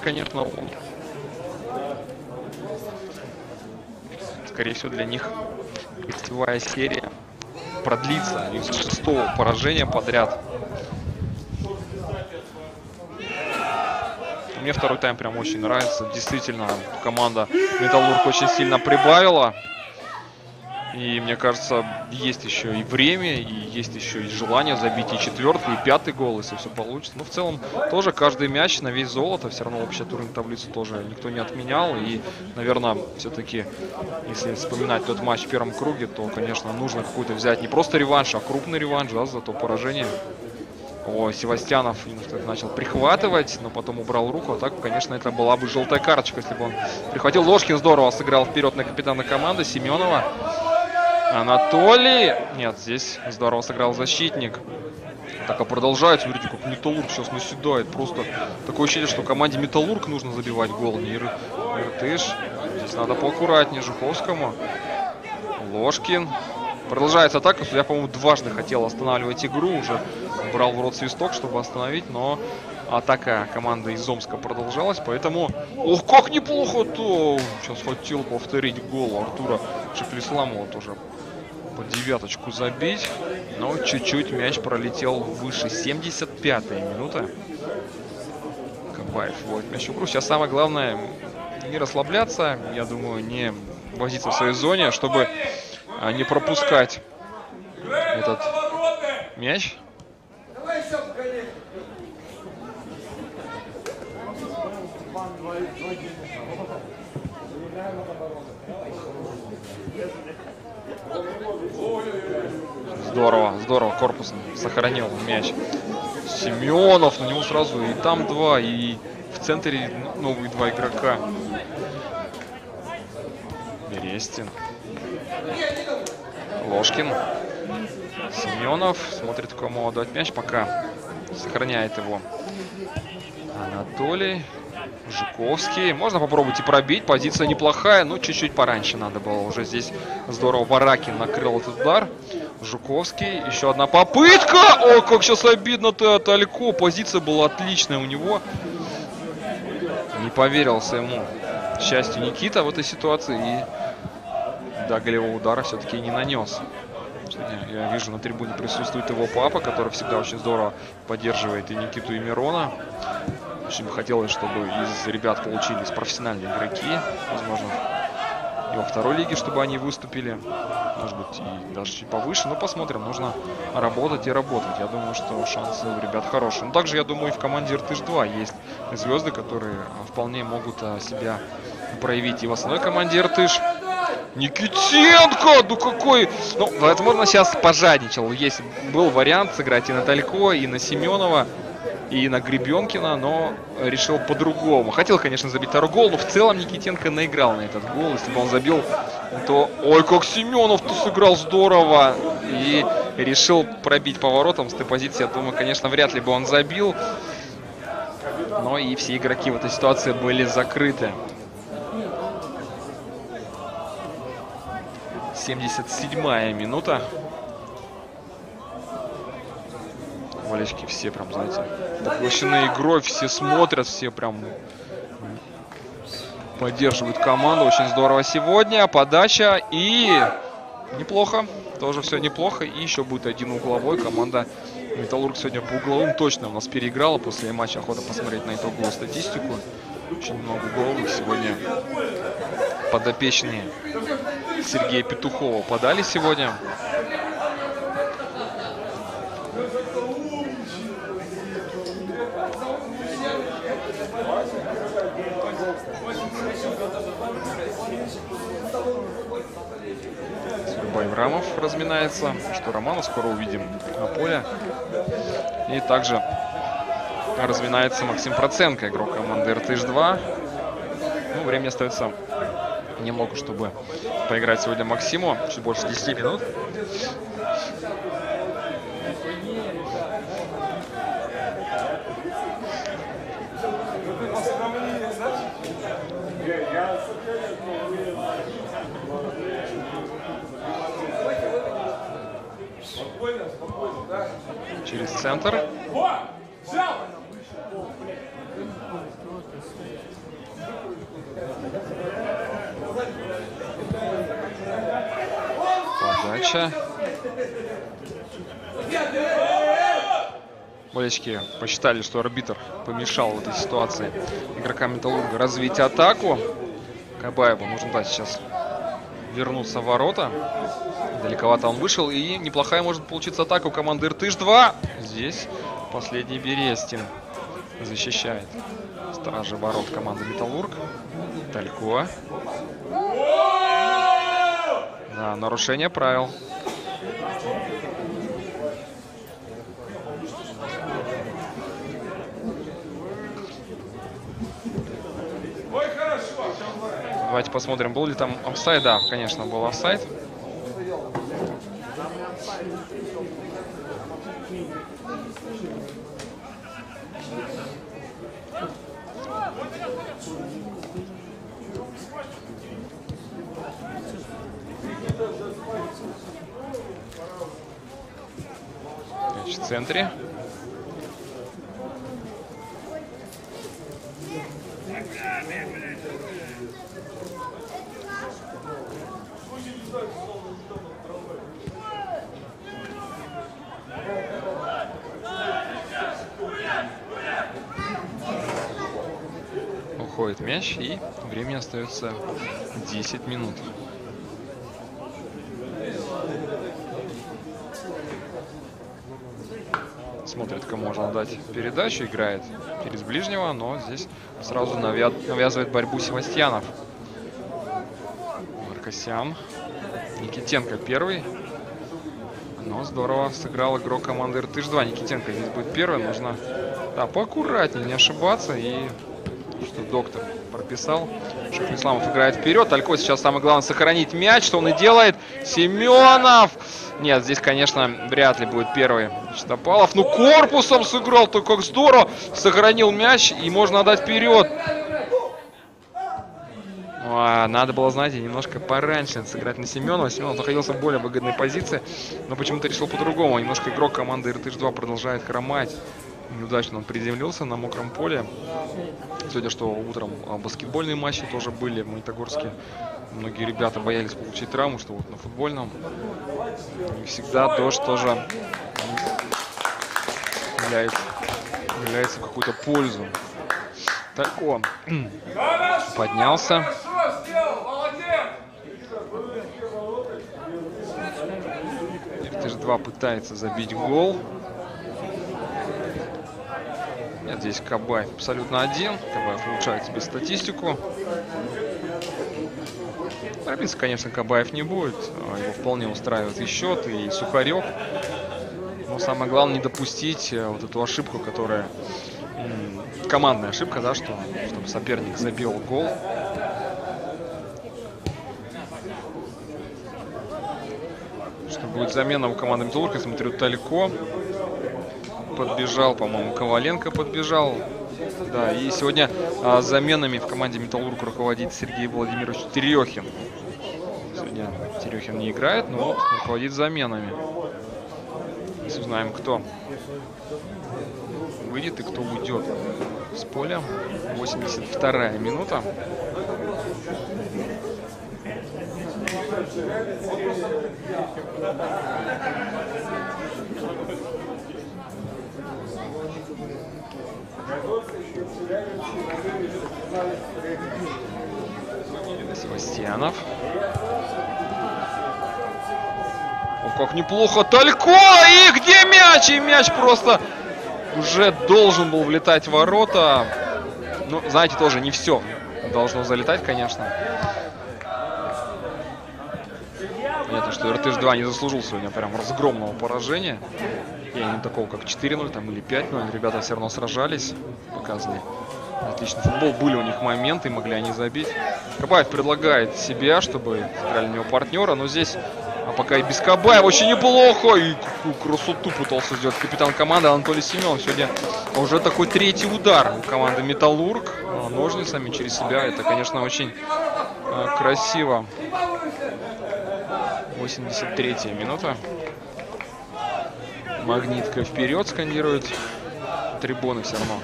Конечно, он скорее всего, для них гостевая серия продлится из шестого поражения подряд. Мне второй тайм прям очень нравится. Действительно, команда Металлург очень сильно прибавила. И мне кажется, есть еще и время, и есть еще и желание забить и четвертый, и пятый гол, если все получится. Но в целом тоже каждый мяч на весь золото, все равно общая турнирную таблицу тоже никто не отменял. И, наверное, все-таки, если вспоминать тот матч в первом круге, то, конечно, нужно какой-то взять не просто реванш, а крупный реванш, да, за то поражение. О, Севастьянов начал прихватывать, но потом убрал руку. А так, конечно, это была бы желтая карточка, если бы он прихватил. Ложкин здорово сыграл вперед на капитана команды Семенова. Анатолий. Нет, здесь здорово сыграл защитник. Так, а продолжается. Смотрите, как Металлург сейчас наседает. Просто такое ощущение, что команде Металлург нужно забивать гол, не Ир- Иртыш. Здесь надо поаккуратнее Жуковскому. Ложкин. Продолжается атака. Я, по-моему, дважды хотел останавливать игру. Уже брал в рот свисток, чтобы остановить, но атака команды из Омска продолжалась. Поэтому... Ох, как неплохо-то! Сейчас хотел повторить гол Артура Шеклисламова тоже по девяточку забить. Но чуть-чуть мяч пролетел выше. 75-я минута. Кабаев вводит мяч в. Сейчас самое главное не расслабляться. Я думаю, не возиться в своей зоне, чтобы а, не пропускать этот мяч. Еще погоди! Здорово, здорово, корпусом сохранил мяч. Семенов, на него сразу и там два, и в центре новые два игрока. Берестин. Ложкин. Семенов смотрит, кому отдать мяч, пока сохраняет его Анатолий. Жуковский. Можно попробовать и пробить. Позиция неплохая, но чуть-чуть пораньше надо было. Уже здесь здорово Баракин накрыл этот удар. Жуковский. Еще одна попытка. Ой, как сейчас обидно-то от Алько. Позиция была отличная у него. Не поверился ему. К счастью, Никита в этой ситуации. И до голевого удара все-таки не нанес. Сегодня я вижу, на трибуне присутствует его папа, который всегда очень здорово поддерживает и Никиту, и Мирона. Очень бы хотелось, чтобы из ребят получились профессиональные игроки. Возможно, и во второй лиге, чтобы они выступили. Может быть, и даже чуть повыше. Но посмотрим. Нужно работать и работать. Я думаю, что шансы у ребят хорошие. Но также, я думаю, и в команде Иртыш-2 есть звезды, которые вполне могут а, себя проявить и в основной команде Иртыш. Никитенко! Ну какой... Ну, возможно, сейчас пожадничал. Есть, был вариант сыграть и на Талько, и на Семенова, и на Гребенкина, но решил по-другому. Хотел, конечно, забить второй гол, но в целом Никитенко наиграл на этот гол. Если бы он забил, то... Ой, как Семенов-то сыграл здорово! И решил пробить поворотом с этой позиции. Я думаю, конечно, вряд ли бы он забил. Но и все игроки в этой ситуации были закрыты. 77 минута. Валечки все прям, знаете, поглощены игрой, все смотрят, все прям поддерживают команду. Очень здорово сегодня. Подача и неплохо. Тоже все неплохо. И еще будет один угловой. Команда Металлург сегодня по угловым точно у нас переиграла. После матча охота посмотреть на итоговую статистику. Очень много угловых сегодня подопечные Сергея Петухова подали сегодня. Байрамов разминается, что Романа скоро увидим на поле. И также разминается Максим Проценко, игрок команды РТШ-2. Ну, времени остается немного, чтобы поиграть сегодня Максиму. Чуть больше 10 минут. Через центр. Подача. Болельщики посчитали, что арбитр помешал в этой ситуации игрокам Металлурга развить атаку. Кабаеву нужно дать сейчас вернуться в ворота. Далековато он вышел. И неплохая может получиться атака у команды Иртыш-2. Здесь последний Берестин защищает стражи ворот команды Металлург. Талько. Да, нарушение правил. Давайте посмотрим, был ли там офсайд. Да, конечно, был офсайд. В центре. Уходит мяч и времени остается 10 минут. Смотрит, кому можно дать передачу, играет через ближнего, но здесь сразу навя навязывает борьбу Севастьянов. Маркосян. Никитенко первый. Но здорово сыграл игрок команды РТШ-2. Никитенко здесь будет первый. Нужно да, поаккуратнее, не ошибаться. И что доктор прописал. Шахрисламов играет вперед. Алько сейчас самое главное сохранить мяч, что он и делает. Семенов! Нет, здесь, конечно, вряд ли будет первый Чистопалов. Ну, корпусом сыграл, то как здорово. Сохранил мяч и можно отдать вперед. А, надо было, знаете, немножко пораньше сыграть на Семенова. Семенов находился в более выгодной позиции, но почему-то решил по-другому. Немножко игрок команды РТШ-2 продолжает хромать. Неудачно он приземлился на мокром поле. Сегодня что утром а, баскетбольные матчи тоже были в Магнитогорске. Многие ребята боялись получить травму, что вот на футбольном. Не всегда дождь тоже является, является какую-то пользу. Так он поднялся. Хорошо сделал, молодец! РТЖ-2 пытается забить гол. Нет, здесь Кабаев абсолютно один. Кабаев улучшает себе статистику. Торопиться, конечно, Кабаев не будет. Его вполне устраивает и счет, и Сухарев. Но самое главное не допустить э, вот эту ошибку, которая командная ошибка, да, что чтобы соперник забил гол. Что будет замена у команды Металлург, смотрю, Талько подбежал, по-моему, Коваленко подбежал. Да, и сегодня а, заменами в команде Металлург руководит Сергей Владимирович Терехин. Сегодня Терехин не играет, но вот руководит заменами. Сейчас узнаем, кто выйдет и кто уйдет с поля. 82 минута. Севастьянов. О, как неплохо. Талько! И где мяч? И мяч просто уже должен был влетать в ворота. Ну, знаете, тоже не все должно залетать, конечно. Понятно, что РТШ-2 не заслужил сегодня прям разгромного поражения. Я не такого, как 4-0 там, или 5-0. Ребята все равно сражались, показывали отличный футбол. Были у них моменты, могли они забить. Кабаев предлагает себя, чтобы сыграли на него партнера, но здесь а пока и без Кабаева очень неплохо. И красоту пытался сделать капитан команды Анатолий Семенов. Сегодня уже такой третий удар у команды Металлург а, ножницами через себя. Это, конечно, очень а, красиво. 83 минута. Магнитка вперед скандирует. Трибуны все равно.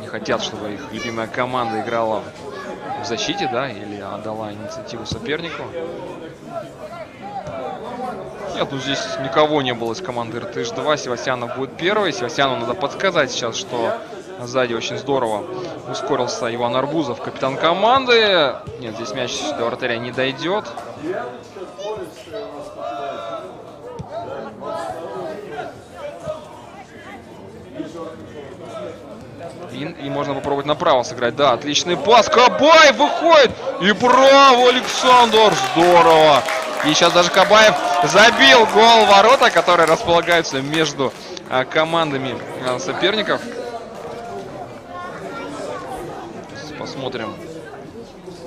Не хотят, чтобы их любимая команда играла в защите, да, или отдала инициативу сопернику. Нет, ну здесь никого не было из команды РТШ-2. Севастьянов будет первый. Севастьяну надо подсказать сейчас, что сзади очень здорово ускорился Иван Арбузов, капитан команды. Нет, здесь мяч до вратаря не дойдет. И, и можно попробовать направо сыграть. Да, отличный пас. Кабаев выходит. И браво, Александр. Здорово. И сейчас даже Кабаев забил гол ворота, которые располагаются между а, командами а, соперников. Посмотрим,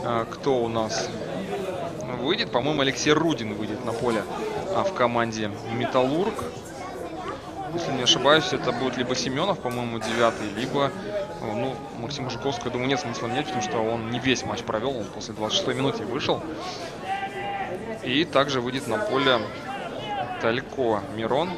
а, кто у нас выйдет. По-моему, Алексей Рудин выйдет на поле а, в команде Металлург. Если не ошибаюсь, это будет либо Семенов, по-моему, девятый, либо э, ну, Максима Жуковского, я думаю, нет смысла менять, потому что он не весь матч провел, он после 26 минуты вышел. И также выйдет на поле Талько Мирон.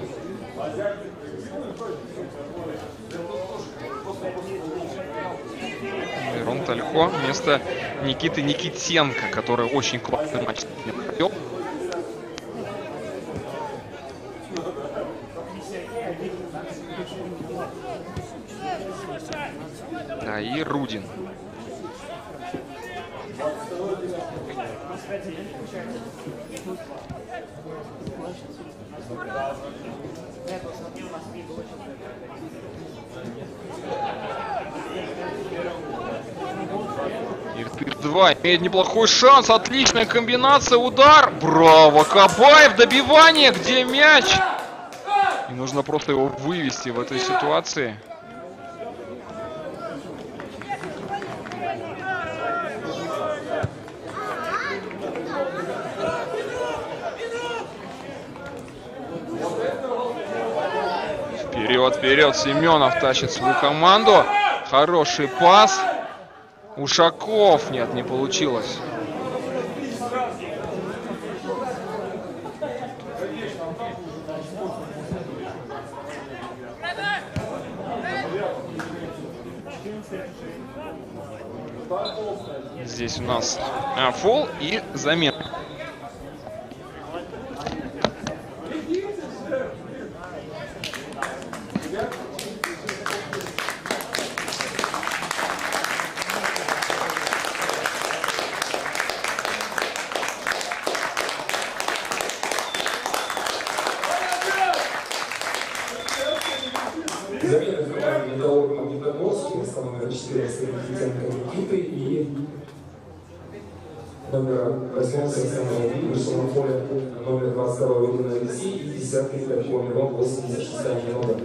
Мирон Талько вместо Никиты Никитенко, который очень классный матч провел. И Рудин. Иртыш 2 имеет неплохой шанс. Отличная комбинация. Удар. Браво. Кабаев. Добивание. Где мяч? И нужно просто его вывести в этой ситуации. Вперед, вперед. Семенов тащит свою команду. Хороший пас. Ушаков. Нет, не получилось. Здесь у нас а, фол и замена. Замена в команде Металлург Магнитогорск, место номер 14 Никитенко Никиты и номер 8 Александр Луби, вышел на поле номер 22 Рудин Алексей и десятка Италько Мирон, 86 минута.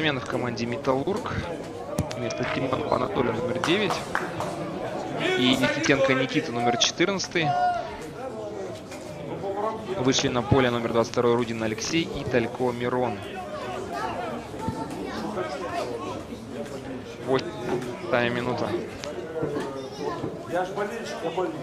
Замена в команде Металлург. Вместо Тимонова Анатолия номер 9. И Никитенко Никита номер 14. Вышли на поле номер 22 Рудин Алексей и Талько Мирон. Восьмая минута. Я ж болельщик, я болею.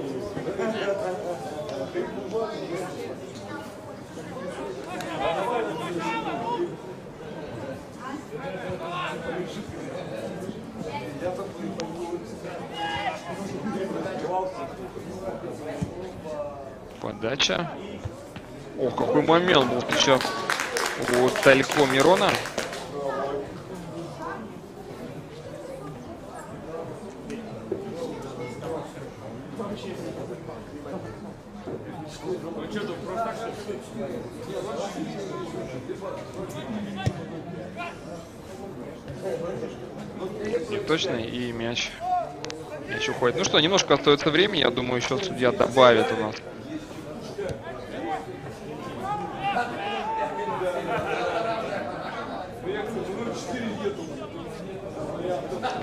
Подача. Ох, какой момент был сейчас у Талько Мирона. Не точно, и мяч. Мяч уходит. Ну что, немножко остается времени, я думаю, еще судья добавит у нас.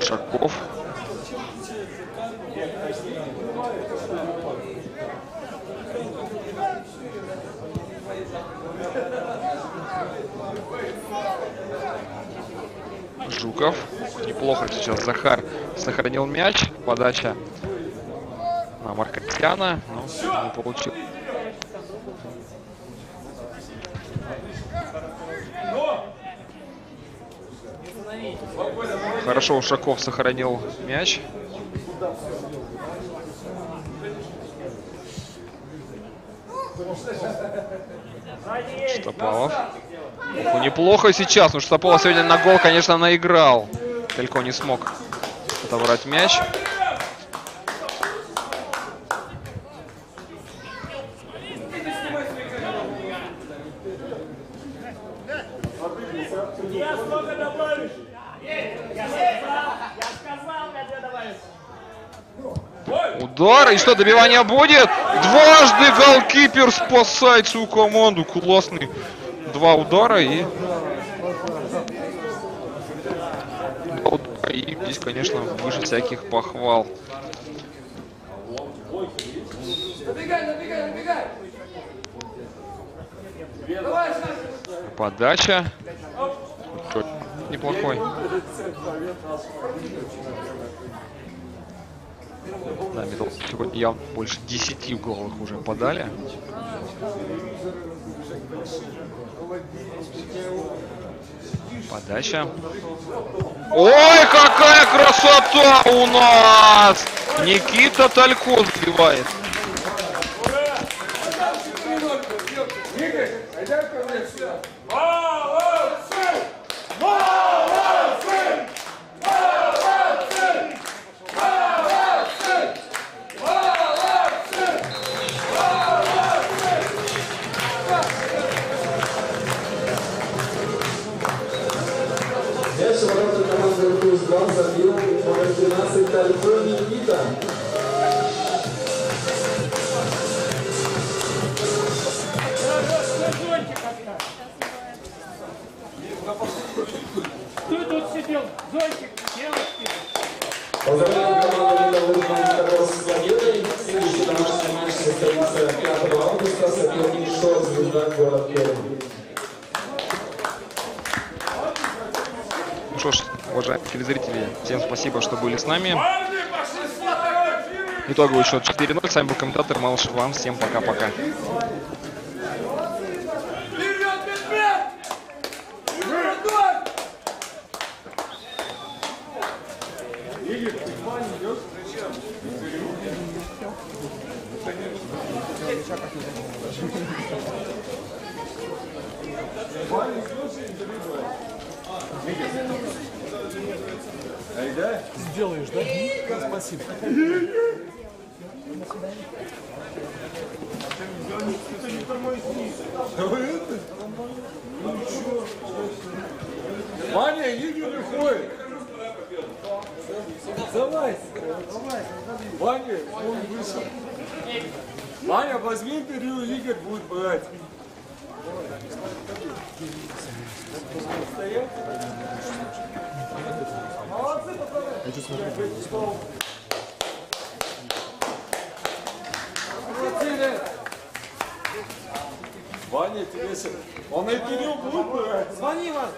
Ушаков. Жуков. Неплохо сейчас Захар сохранил мяч. Подача на Маркотяна. Но не получил. Хорошо Ушаков сохранил мяч. Штопалов. Ох, неплохо сейчас. Ну, Штопалов сегодня на гол, конечно, наиграл. Только не смог отобрать мяч. Удар, и что, добивание будет? Дважды голкипер спасает свою команду. Классный. Два удара и... Два удара, и здесь, конечно, выше всяких похвал. Подача. Неплохой. Да, Метал сегодня явно больше 10 угловых уже подали. Подача. Ой, какая красота у нас! Никита Талько забивает. Телезрители, всем спасибо, что были с нами. Итоговый счет 4-0. С вами был комментатор Малыш Вам. Всем пока-пока. Спасибо. Ваня, Игорь уходит. Давай, Ваня, он вышел. Ваня, возьми интервью, Игорь будет брать. Молодцы, пацаны. Молодцы, Лен. Ваня, тебе с- Он интервью будет брать? Звони, Ваня.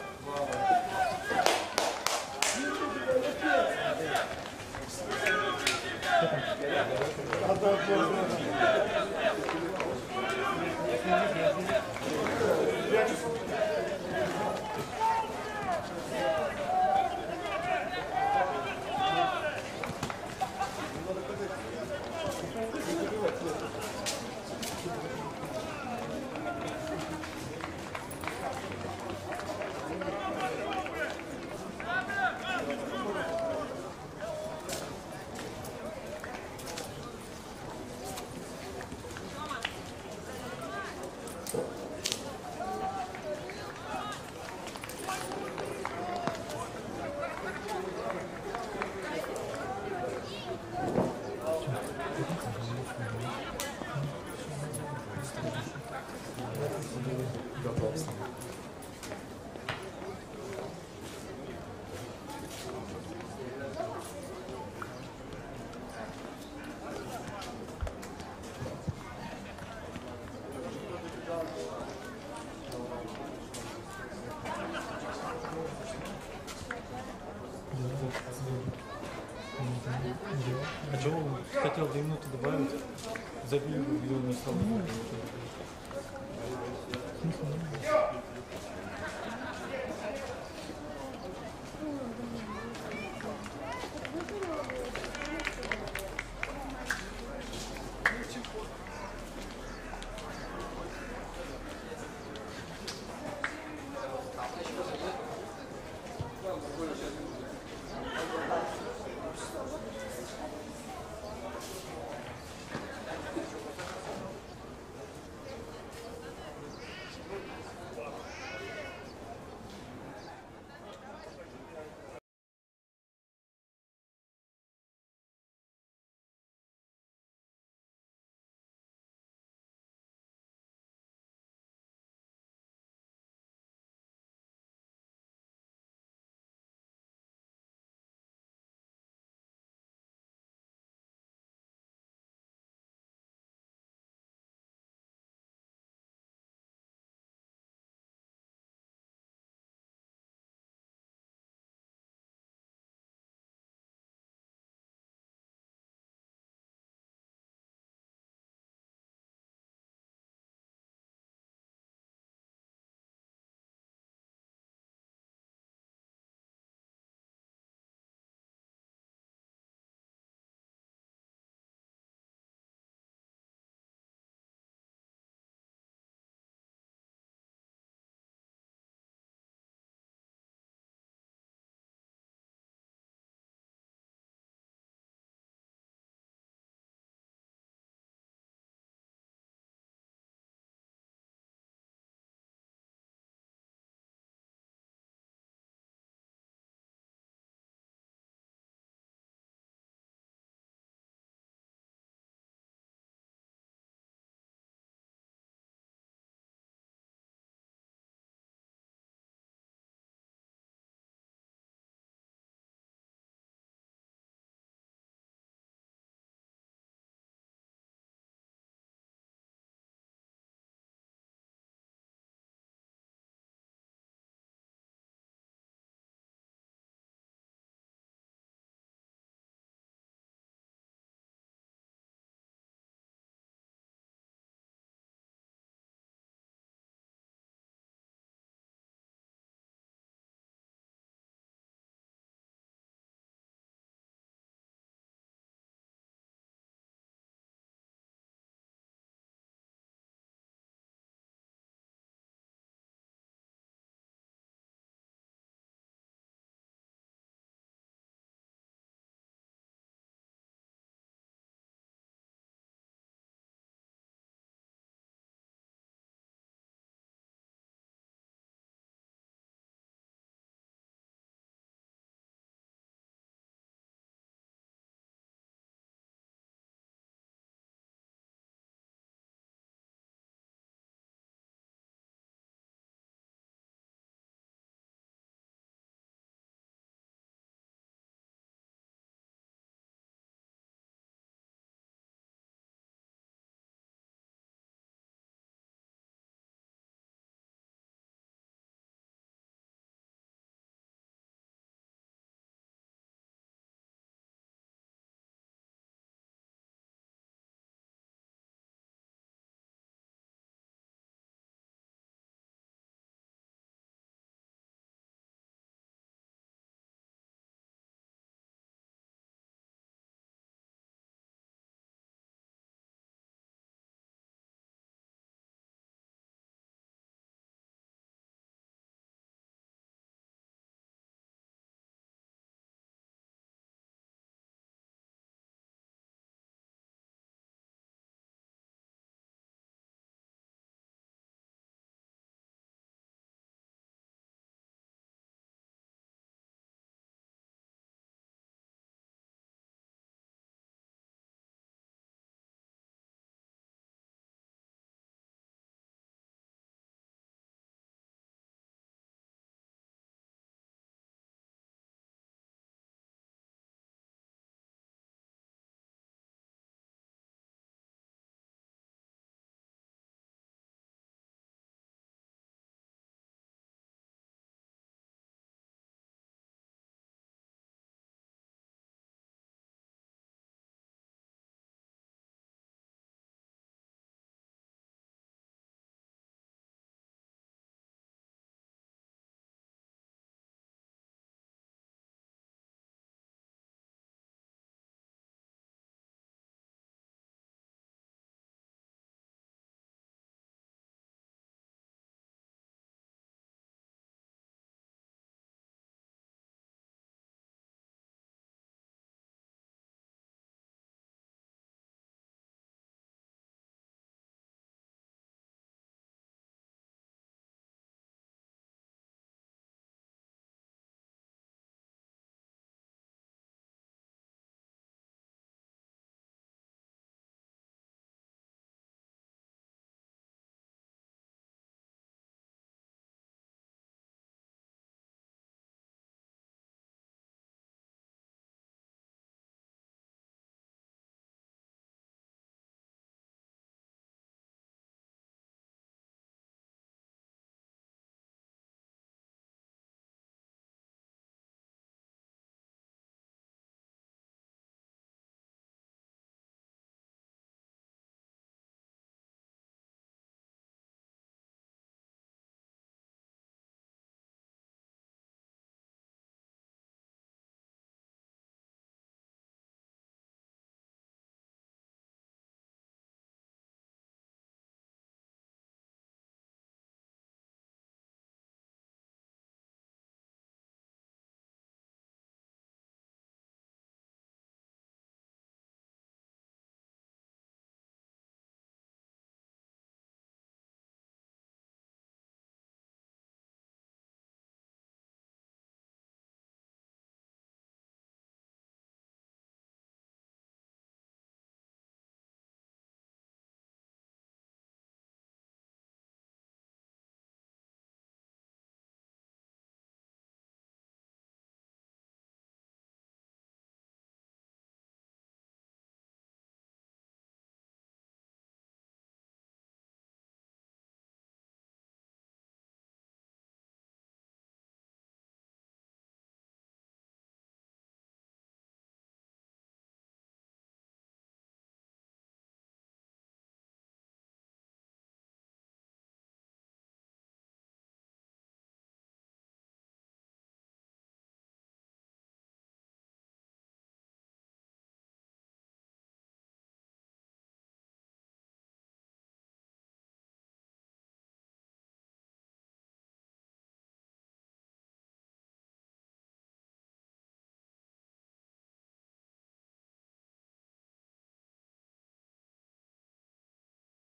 А что хотел две минуты добавить? Забили где он не стал.